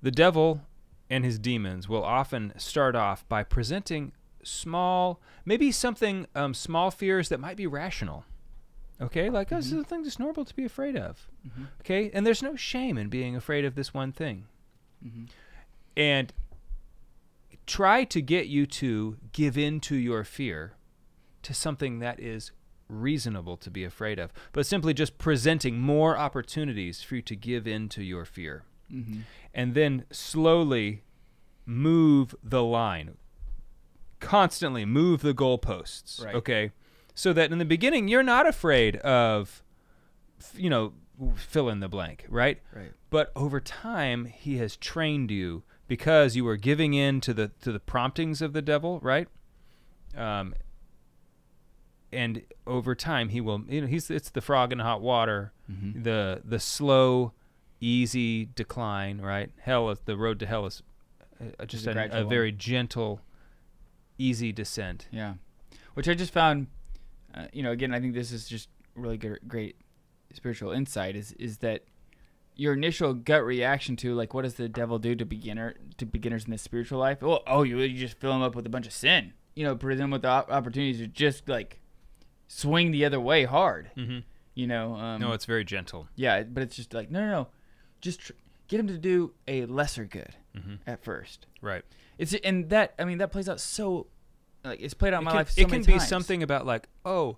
the devil and his demons will often start off by presenting small, maybe something um, small fears that might be rational. Okay, like oh, this is mm-hmm. a thing that's normal to be afraid of. Mm-hmm. Okay, and there's no shame in being afraid of this one thing. Mm-hmm. And try to get you to give in to your fear to something that is reasonable to be afraid of, but simply just presenting more opportunities for you to give in to your fear. And then slowly move the line. Constantly move the goalposts. Right. Okay. So that in the beginning, you're not afraid of, you know, fill in the blank, right? Right. But over time, he has trained you because you were giving in to the to the promptings of the devil, right? Um, and over time, he will. You know, he's it's the frog in hot water, the the slow, easy decline, right? Hell is the road to hell is uh, just a a, a very gentle, easy descent. Yeah, which I just found, uh, you know, again, I think this is just really good, great spiritual insight. Is is that your initial gut reaction to like what does the devil do to beginner to beginners in the spiritual life? Well, oh, you you just fill them up with a bunch of sin. You know, present them with the op- opportunities to just like swing the other way hard. Mm-hmm. You know, um, No, it's very gentle. yeah, but it's just like no, no, no, just tr- get him to do a lesser good Mm-hmm. at first. Right. It's and that I mean that plays out so like it's played out in it my can, life. So it can be times. something about like, oh,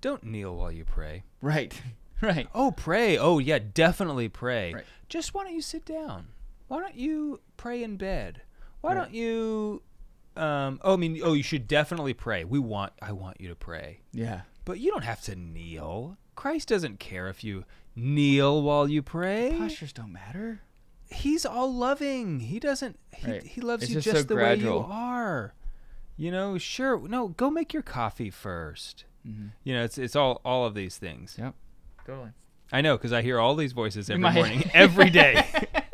don't kneel while you pray. Right. Right. Oh, pray. Oh, yeah, definitely pray. Right. Just why don't you sit down? Why don't you pray in bed? Why Right. don't you um oh I mean oh you should definitely pray. We want I want you to pray. Yeah. But you don't have to kneel. Christ doesn't care if you kneel while you pray. Postures don't matter. He's all loving. He doesn't he, Right. he loves It's you just just, so the way you are. You know, sure. No, go make your coffee 1st Mhm. You know, it's it's all all of these things. Yep. Totally. I know because I hear all these voices every my morning, every day.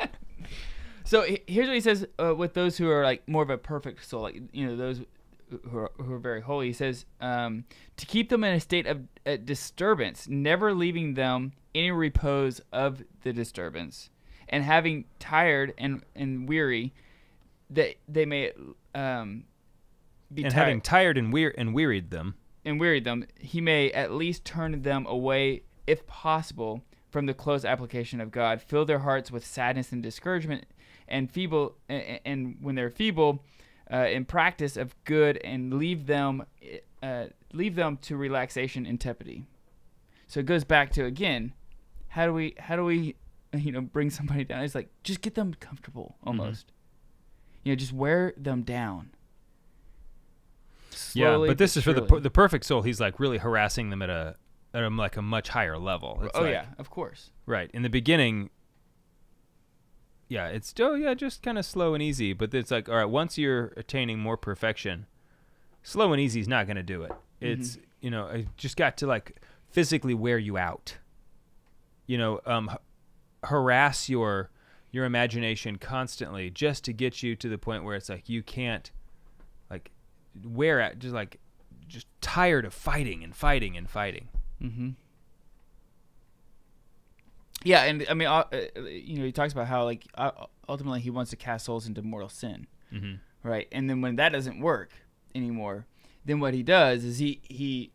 So here's what he says uh, with those who are like more of a perfect soul, like you know those who are, who are very holy. He says um, to keep them in a state of uh, disturbance, never leaving them any repose of the disturbance, and having tired and and weary, that they may um, be and tired. having tired and weir- and wearied them. and wearied them, he may at least turn them away, if possible, from the close application of God. Fill their hearts with sadness and discouragement, and feeble, and, and when they're feeble, uh, in practice of good, and leave them, uh, leave them to relaxation and tepidity. So it goes back to again, how do we, how do we, you know, bring somebody down? It's like just get them comfortable, almost. You know, just wear them down. Yeah, but this is for the the perfect soul. He's like really harassing them at a at a, like a much higher level. It's oh like- yeah, of course. right in the beginning. Yeah, it's still yeah, just kind of slow and easy. But it's like all right, once you're attaining more perfection, slow and easy is not going to do it. It's you know, I just got to like physically wear you out. You know, um, h- harass your your imagination constantly just to get you to the point where it's like you can't wear out just like just tired of fighting and fighting and fighting. Mm-hmm. Yeah, and I mean, uh, uh, you know, he talks about how like uh, ultimately he wants to cast souls into mortal sin, Mm-hmm. right? And then when that doesn't work anymore, then what he does is he he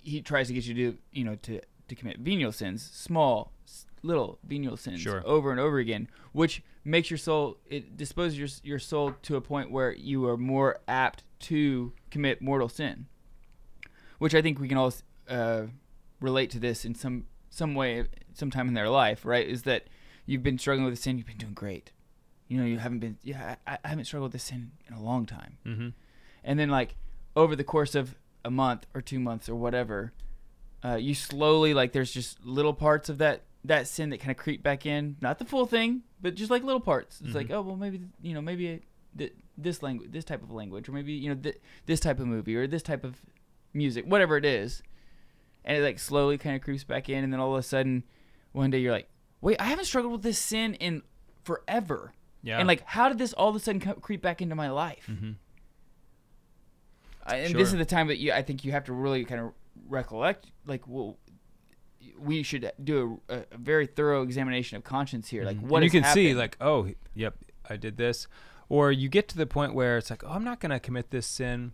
he tries to get you to you know to to commit venial sins, small s- little venial sins, Sure. over and over again, which makes your soul it disposes your your soul to a point where you are more apt to commit mortal sin which I think we can all uh, relate to this in some some way, sometime in their life, right? Is that you've been struggling with a sin, you've been doing great. You know, you haven't been. Yeah, I, I haven't struggled with this sin in a long time. Mm-hmm. And then like over the course of a month or two months or whatever, uh, you slowly like there's just little parts of that that sin that kind of creep back in. Not the full thing, but just like little parts. It's like oh well maybe you know maybe th- this language, this type of language, or maybe you know th- this type of movie or this type of music, whatever it is, and it like slowly kind of creeps back in, and then all of a sudden, one day you're like, wait, I haven't struggled with this sin in forever, Yeah. and like, how did this all of a sudden co- creep back into my life? Mhm. I, and this is the time that you, I think you have to really kind of recollect, like, well, we should do a, a very thorough examination of conscience here. Like, Mhm. what you can see like oh yep I did this, or you get to the point where it's like, oh, I'm not going to commit this sin,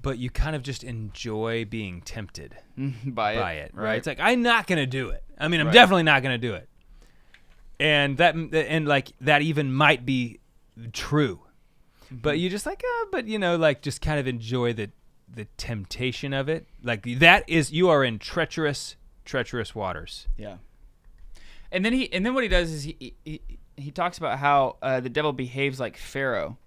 but you kind of just enjoy being tempted By it. by it, right? It's like I'm not going to do it. I mean, I'm Right. definitely not going to do it. And that and like that even might be true. But you just like, uh, but you know, like just kind of enjoy the the temptation of it. Like that is you are in treacherous treacherous waters. Yeah. And then he and then what he does is he he, he talks about how uh, the devil behaves like Pharaoh,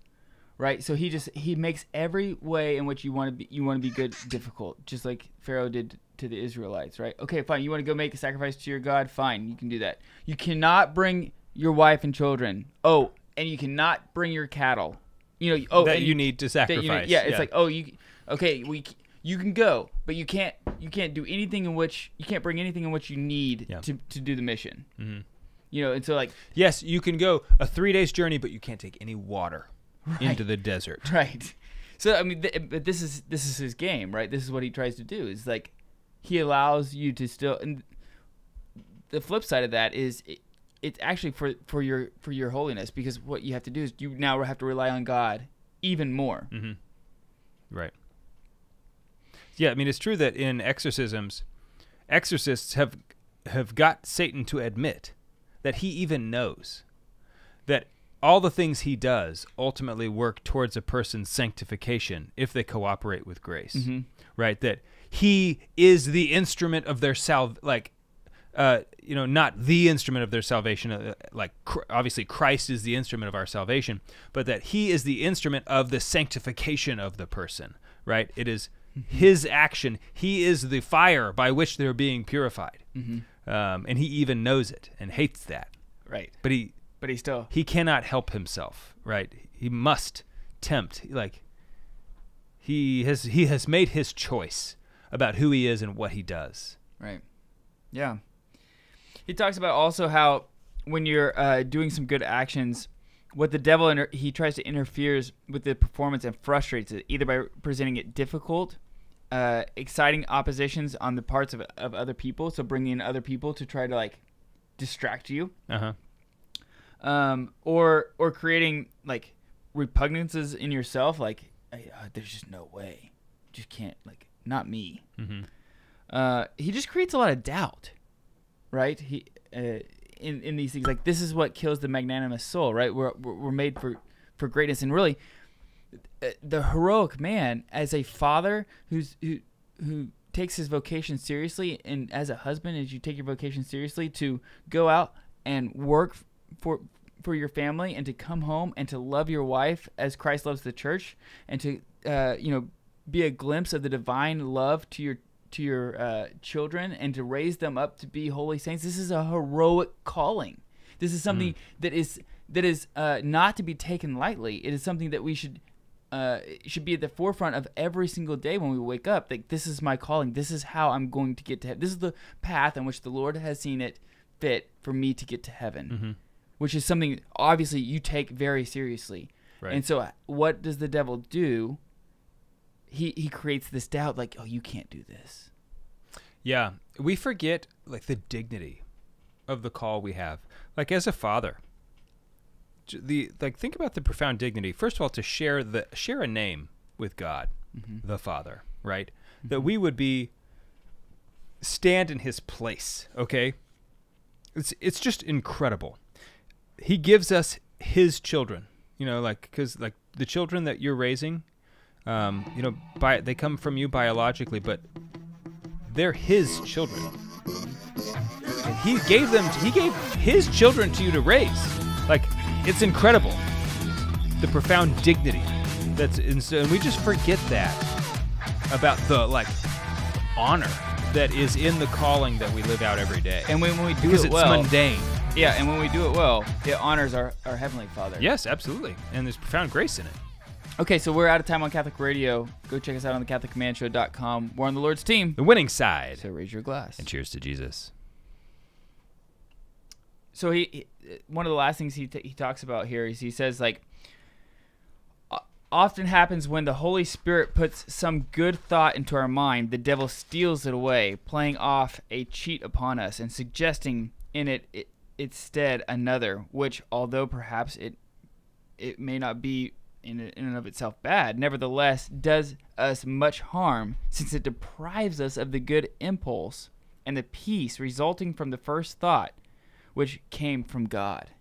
right? So he just he makes every way in which you want to be you want to be good difficult, just like Pharaoh did to the Israelites, right? Okay, fine. You want to go make a sacrifice to your God? Fine, you can do that. You cannot bring your wife and children. Oh, and you cannot bring your cattle. You know, oh, that and you need to sacrifice. you know- yeah, it's like oh you okay we c- you can go, but you can't you can't do anything in which you can't bring anything in which you need Yeah. to to do the mission. Mm-hmm. You know, and so like yes, you can go a three days journey, but you can't take any water into the desert. right. So I mean, th- but this is this is his game, right? This is what he tries to do. Is like he allows you to still. And the flip side of that is it, it's actually for for your for your holiness because what you have to do is you now have to rely on God even more. Right. Yeah, I mean it's true that in exorcisms, exorcists have have got Satan to admit that he even knows that all the things he does ultimately work towards a person's sanctification if they cooperate with grace. Right? That he is the instrument of their salve like uh, you know, not the instrument of their salvation. Uh, like cr- obviously, Christ is the instrument of our salvation, but that He is the instrument of the sanctification of the person. Right? It is His action. He is the fire by which they're being purified, um, and He even knows it and hates that. Right. But he But he still he cannot help himself. Right? He must tempt. Like he has he has made his choice about who he is and what he does. Right. Yeah. He talks about also how when you're uh, doing some good actions, what the devil inter- he tries to interferes with the performance and frustrates it either by presenting it difficult, uh, exciting oppositions on the parts of of other people, so bringing in other people to try to like distract you, Uh huh. um, or or creating like repugnances in yourself, like "Hey, uh, there's just no way, just can't like not me. Mm-hmm. Uh, he just creates a lot of doubt, right? He uh, in in these things like this is what kills the magnanimous soul, right? We're we're, made for for greatness, and really, the heroic man as a father who's who who takes his vocation seriously, and as a husband, as you take your vocation seriously, to go out and work for for your family and to come home and to love your wife as Christ loves the church and to uh, you know be a glimpse of the divine love to your to your uh, children and to raise them up to be holy saints. This is a heroic calling. This is something that is that is uh, not to be taken lightly. It is something that we should uh, should be at the forefront of every single day when we wake up. Like this is my calling. This is how I'm going to get to heaven. This is the path on which the Lord has seen it fit for me to get to heaven, which is something obviously you take very seriously. Right. And so, uh, what does the devil do? He he creates this doubt, like, oh, you can't do this. Yeah, we forget like the dignity of the call we have. Like as a father, the like think about the profound dignity. First of all, to share the share a name with God, the Father, right? That we would be stand in His place. Okay, it's it's just incredible. He gives us His children. You know, like because like the children that you're raising, um, you know, by they come from you biologically, but they're his children. And he gave them he gave his children to you to raise. Like it's incredible. The profound dignity that's in so and we just forget that about the like honor that is in the calling that we live out every day. And when, when we do because it it's well, mundane. yeah, and when we do it well, it honors our, our heavenly Father. Yes, absolutely. And there's profound grace in it. Okay, so we're out of time on Catholic Radio. Go check us out on the CatholicManShow.com. We're on the Lord's team. The winning side. So raise your glass. And cheers to Jesus. So he, he one of the last things he, t- he talks about here is he says like often happens when the holy spirit puts some good thought into our mind the devil steals it away playing off a cheat upon us and suggesting in it, it its stead another which although perhaps it it may not be in, in and of itself bad, nevertheless does us much harm since it deprives us of the good impulse and the peace resulting from the first thought, which came from God.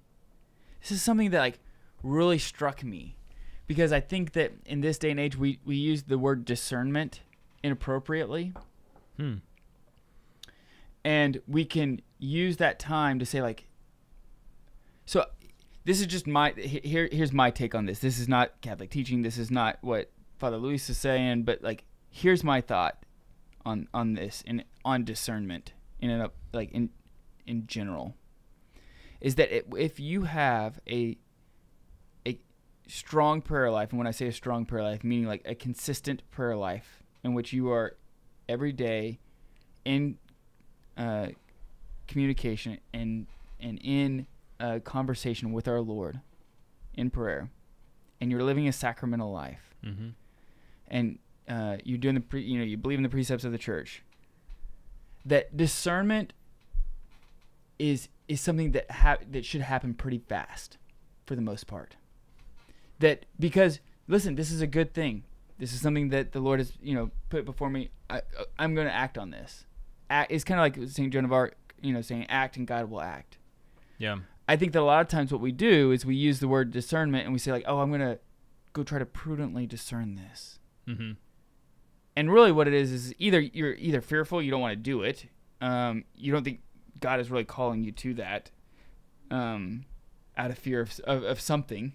This is something that like really struck me because I think that in this day and age we, we use the word discernment inappropriately. Hmm. And we can use that time to say like so this is just my here here's my take on this. This is not Catholic teaching. This is not what Father Louis is saying, but like here's my thought on on this and on discernment in and like in in general is that it, if you have a a strong prayer life, and when I say a strong prayer life, meaning like a consistent prayer life in which you are every day in uh, communication and and in a conversation with our Lord in prayer, and you're living a sacramental life, Mm-hmm. and uh, you're doing the pre- you know you believe in the precepts of the church. That discernment is is something that ha- that should happen pretty fast, for the most part. That because listen, this is a good thing. This is something that the Lord has you know put before me. I I'm going to act on this. Act, it's kind of like Saint Joan of Arc, you know, saying act and God will act. Yeah. I think that a lot of times what we do is we use the word discernment and we say like, "Oh, I'm going to go try to prudently discern this." Mm-hmm. And really what it is is either you're either fearful, you don't want to do it. Um, you don't think God is really calling you to that. Um, out of fear of, of, of something.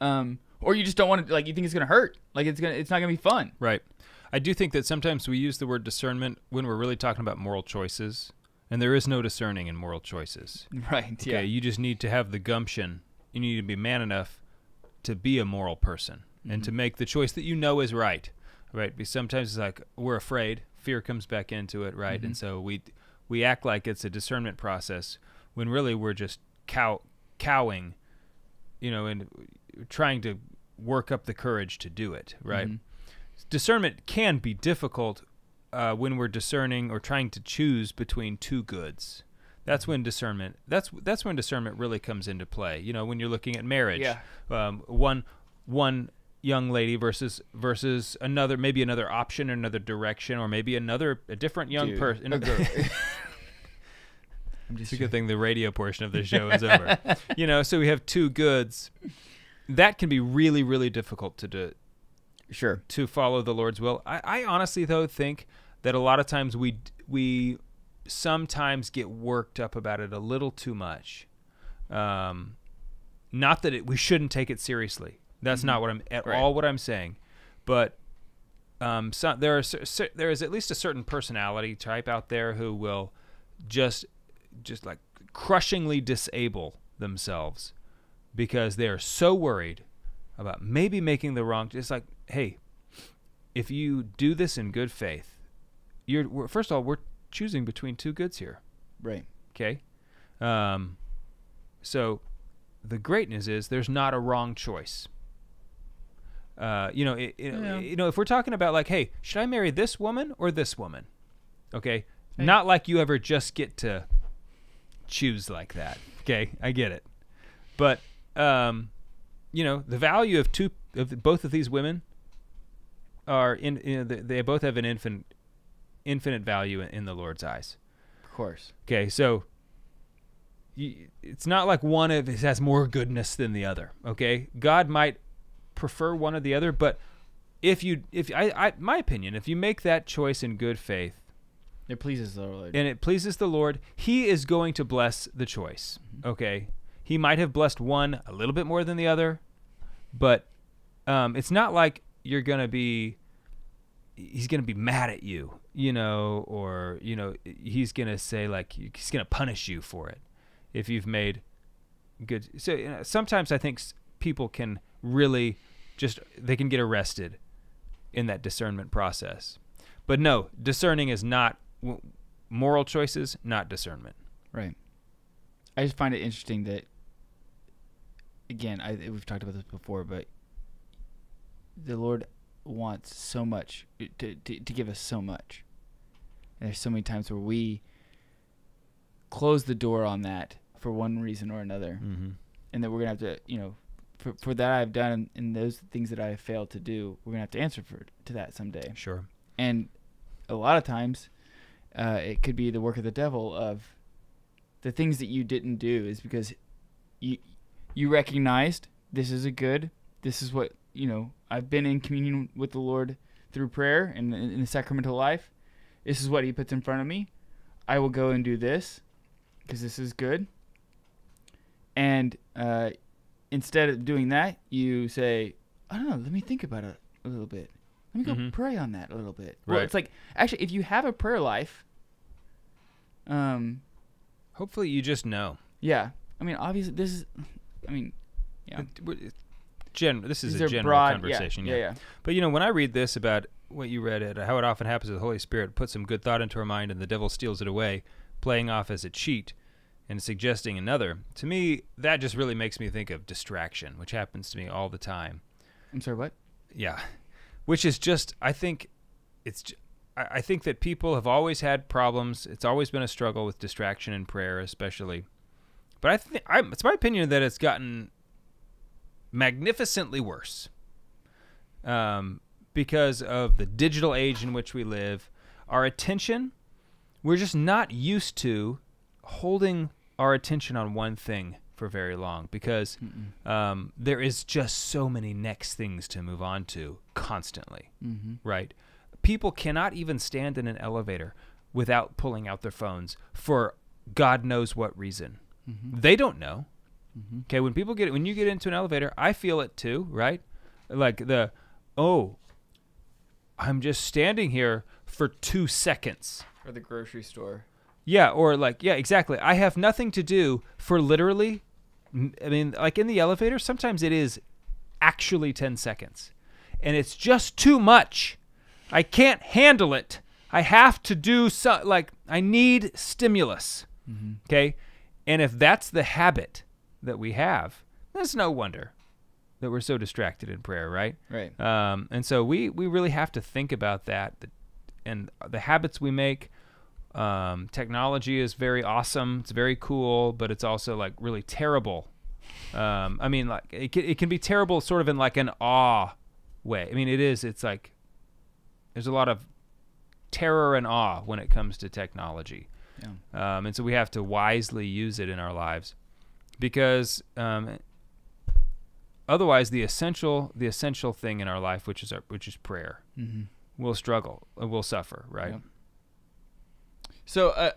Um, or you just don't want to like you think it's going to hurt. Like it's going to it's not going to be fun. Right. I do think that sometimes we use the word discernment when we're really talking about moral choices, and there is no discerning in moral choices. Right. Okay, Yeah. you just need to have the gumption. You need to be man enough to be a moral person and to make the choice that you know is right. Right? Because sometimes it's like we're afraid, fear comes back into it, right? And so we we act like it's a discernment process when really we're just cow cowing, you know, and trying to work up the courage to do it, right? Mhm. Discernment can be difficult uh, when we're discerning or trying to choose between two goods. That's when discernment. That's that's when discernment really comes into play. You know, when you're looking at marriage, Yeah. um, one one young lady versus versus another, maybe another option, another direction, or maybe another a different young Dude, person. a girl. I'm It's a good thing the radio portion of the show is over. you know, so we have two goods. That can be really, really difficult to do, sure. to follow the Lord's will. I, I honestly though think that a lot of times we we sometimes get worked up about it a little too much. Um, not that it, we shouldn't take it seriously. That's not what I'm at Right. all what I'm saying, but um, so, there are there is at least a certain personality type out there who will just just like crushingly disable themselves because they are so worried about maybe making the wrong. It's like, hey, if you do this in good faith, you're we're, first of all we're choosing between two goods here. Right. Okay, um, so the great news is there's not a wrong choice. Uh, you know, it, it- Yeah. you know, if we're talking about like, hey, should I marry this woman or this woman? Okay, Hey. not like you ever just get to choose like that. Okay, I get it, but um, you know, the value of two of both of these women are in, you know, they, both have an infinite infinite value in, in the Lord's eyes. Of course. Okay, so it's not like one of has more goodness than the other. Okay, God might prefer one or the other, but if you, if I, I, my opinion, if you make that choice in good faith It pleases the Lord. and it pleases the Lord, He is going to bless the choice. Okay, He might have blessed one a little bit more than the other, but um, it's not like you're gonna be. He's gonna be mad at you, you know, or you know, he's gonna say like he's gonna punish you for it if you've made good. So you know, sometimes I think people can really just they can get arrested in that discernment process. But no, discerning is not moral choices, not discernment. Right. I just find it interesting that, again, I we've talked about this before, but the Lord wants so much to to, to give us so much. And there's so many times where we close the door on that for one reason or another, Mm-hmm. and that we're gonna have to, you know, for, for that I've done and, those things that I have failed to do, we're gonna have to answer for to that someday. Sure. And a lot of times, uh, it could be the work of the devil of the things that you didn't do is because you you recognized this is a good, this is what you know. I've been in communion with the Lord through prayer and in, in the sacramental life. This is what He puts in front of me. I will go and do this because this is good. And uh, instead of doing that, you say, I don't know, let me think about it a little bit. Let me go Mhm. pray on that a little bit. Well, Right. it's like actually, if you have a prayer life, um, Hopefully, you just know. yeah. I mean, obviously, this is. I mean, yeah. It- w- it- Gen- this is These a general broad- yeah, conversation. yeah, yeah. But you know, when I read this about what you read, it how it often happens with the Holy Spirit puts some good thought into our mind, and the devil steals it away, playing off as a cheat and suggesting another. To me, that just really makes me think of distraction, which happens to me all the time. I'm sorry. What? Yeah, which is just I think it's j- I I think that people have always had problems. It's always been a struggle with distraction in prayer, especially. But I think I, it's my opinion that it's gotten magnificently worse um, because of the digital age in which we live. Our attention, we're just not used to holding our attention on one thing for very long because um, there is just so many next things to move on to constantly, Mm-hmm. right? People cannot even stand in an elevator without pulling out their phones for God knows what reason. They don't know. Okay, when people get when you get into an elevator, I feel it too, right? Like the oh, I'm just standing here for 2 seconds. Or the grocery store. Yeah, or like yeah, exactly. I have nothing to do for literally I mean, like in the elevator, sometimes it is actually 10 seconds. And it's just too much. I can't handle it. I have to do so like I need stimulus. Okay? And if that's the habit that we have, there's no wonder that we're so distracted in prayer, right? Right. Um, and so we, we really have to think about that and the habits we make. Um, technology is very awesome. It's very cool, but it's also like really terrible. Um, I mean, like it can, it can be terrible sort of in like an awe way. I mean, it is. It's like there's a lot of terror and awe when it comes to technology. Yeah. Um, and so we have to wisely use it in our lives because um, otherwise the essential the essential thing in our life which is our, which is prayer Mm-hmm. will struggle will suffer right Yep. So uh,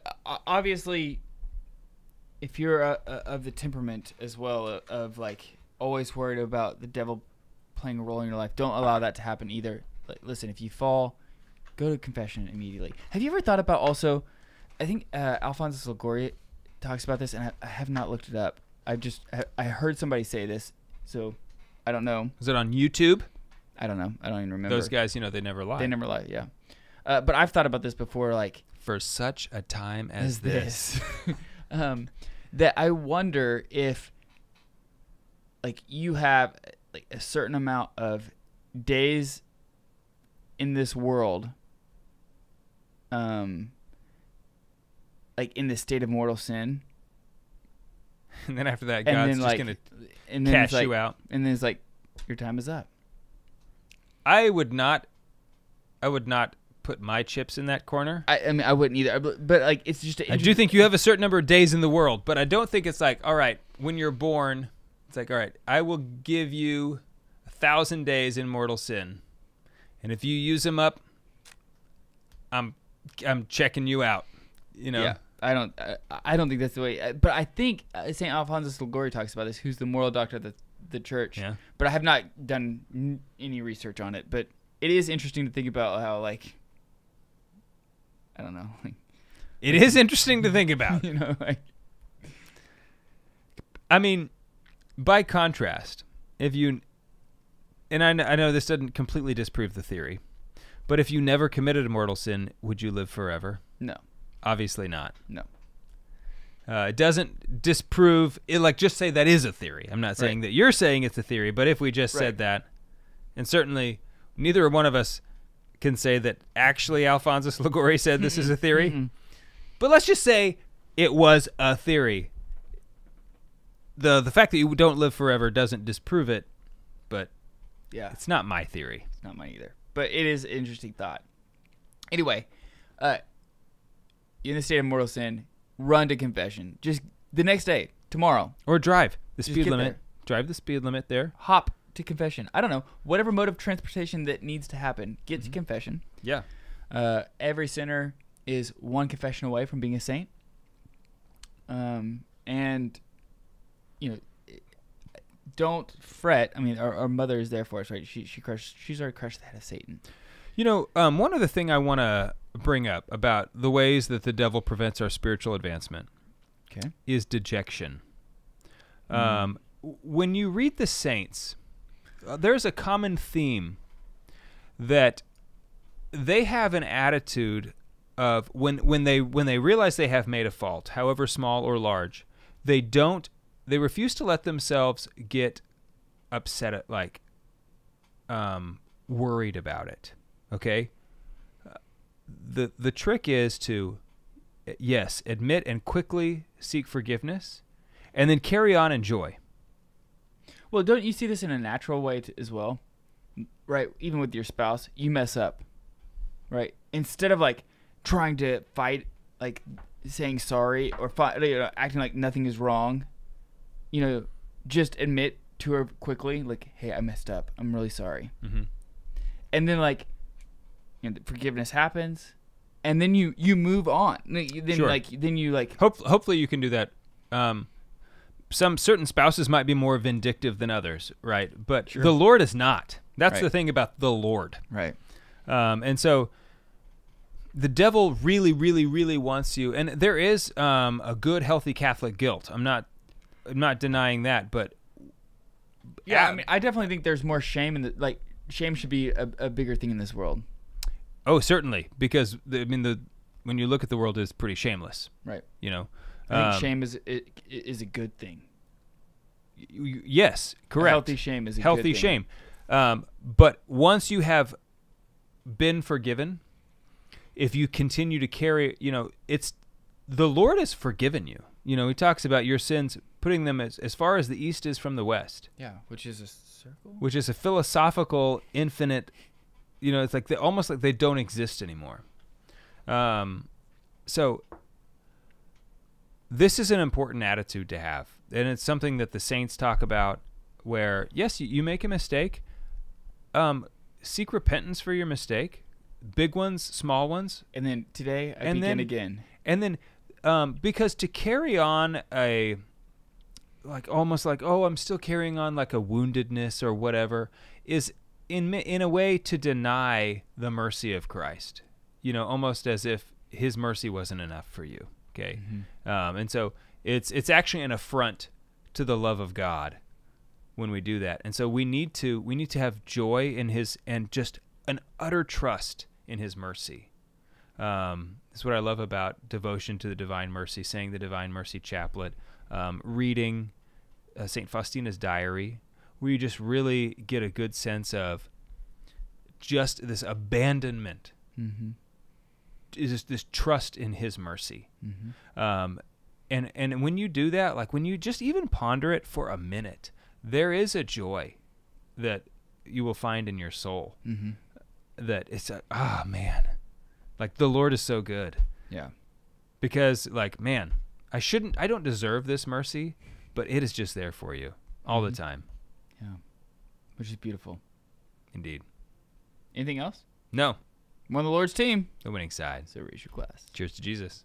obviously, if you're uh, of the temperament as well uh, of like always worried about the devil playing a role in your life, don't allow that to happen either. Like, listen, if you fall, go to confession immediately. Have you ever thought about also? I think uh, Alphonsus Liguori talks about this, and I, I have not looked it up. I've just I, I heard somebody say this, so I don't know. is it on youtube I don't know. I don't even remember. those guys you know they never lie they never lie. Yeah, uh, but I've thought about this before, like for such a time as, this, um, that I wonder if, like, you have like a certain amount of days in this world, um, like in the state of mortal sin, and then after that and god's just like, gonna and then cash like, you out. and then it's like, your time is up. i would not i would not put my chips in that corner I, I mean, I wouldn't either, but, like, it's just. I do think you have a certain number of days in the world, but I don't think it's like, all right, when you're born, it's like, all right, I will give you a thousand days in mortal sin, and if you use them up, I'm I'm checking you out. You know, Yeah, I don't. I, I don't think that's the way. uh, But I think uh, Saint Alphonsus Liguori talks about this. Who's the moral doctor of the the church? Yeah. But I have not done n- any research on it. But it is interesting to think about how like. I don't know. Like, it is interesting to think about. you know, like I mean, by contrast, if you, and I, I know this doesn't completely disprove the theory, but if you never committed a mortal sin, would you live forever? no, Obviously not. no. Uh, it doesn't disprove it. Like, just say that is a theory. I'm not saying Right. that you're saying it's a theory, but if we just Right. said that, and certainly neither one of us can say that actually Alphonsus Liguori said this is a theory, Mm-mm. but let's just say it was a theory. the the fact that you don't live forever doesn't disprove it, but Yeah. it's not my theory. It's not mine either. But it is an interesting thought. Anyway, uh, you're in the state of mortal sin, run to confession. Just the next day, tomorrow, Or drive the speed limit. there. Drive the speed limit there. hop to confession. I don't know. Whatever mode of transportation that needs to happen, get to confession. Yeah. Uh, every sinner is one confession away from being a saint. Um, and, you know, don't fret. I mean, our, our mother is there for us, right? She she crushed. She's already crushed the head of Satan. You know, um, one other thing I want to bring up about the ways that the devil prevents our spiritual advancement Okay. is dejection. Um, when you read the saints, there's a common theme that they have an attitude of when when they when they realize they have made a fault, however small or large, they don't they refuse to let themselves get upset at like um worried about it. Okay? The the trick is to yes, admit and quickly seek forgiveness and then carry on in joy. Well, don't you see this in a natural way t- as well? Right? Even with your spouse, you mess up. Right? Instead of like trying to fight, like saying sorry or you know, acting like nothing is wrong, you know, just admit to her quickly, like, hey, I messed up. I'm really sorry. Mm-hmm. And then, like, you know, the forgiveness happens. And then you you move on. Then Sure. like then you like Hope, hopefully you can do that. Um, some certain spouses might be more vindictive than others, right? But Sure. the Lord is not. That's Right. the thing about the Lord. right. Um, and so the devil really, really, really wants you. And there is um, a good, healthy Catholic guilt. I'm not, I'm not denying that. But Yeah, I Yeah. mean, I definitely think there's more shame in the like. Shame should be a, a bigger thing in this world. oh, certainly, because the, I mean, the when you look at the world, it's pretty shameless. Right. You know. I think Um, shame is i- is a good thing. yes, A correct. healthy shame is a healthy good thing. shame. Um, but once you have been forgiven, if you continue to carry, you know, it's the Lord has forgiven you. You know, He talks about your sins, putting them as, as far as the east is from the west, Yeah, which is a circle. which is a philosophical, infinite. You know, it's like they almost like they don't exist anymore. Um, so this is an important attitude to have, and it's something that the saints talk about. Where yes, you, you make a mistake, um, seek repentance for your mistake, big ones, small ones, And then today I And begin then- again. and then um, because to carry on a like almost like oh I'm still carrying on like a woundedness or whatever is in in a way to deny the mercy of Christ. You know, almost as if His mercy wasn't enough for you. Okay, um, and so it's it's actually an affront to the love of God when we do that. And so we need to we need to have joy in His and just an utter trust in His mercy. Um, that's what I love about devotion to the Divine Mercy, saying the Divine Mercy Chaplet, um, reading uh, St. Faustina's diary, where you just really get a good sense of just this abandonment, Mm-hmm. Is this, this trust in His mercy. Mm-hmm. Um, and and when you do that, like when you just even ponder it for a minute, there is a joy that you will find in your soul. Mm-hmm. That it's a ah man, like the Lord is so good Yeah. because like man, I shouldn't, I don't deserve this mercy, but it is just there for you all the Mhm. time. Yeah. Which is beautiful. Indeed. Anything else? No, I'm on the Lord's team. the winning side. So raise your glass. Cheers to Jesus.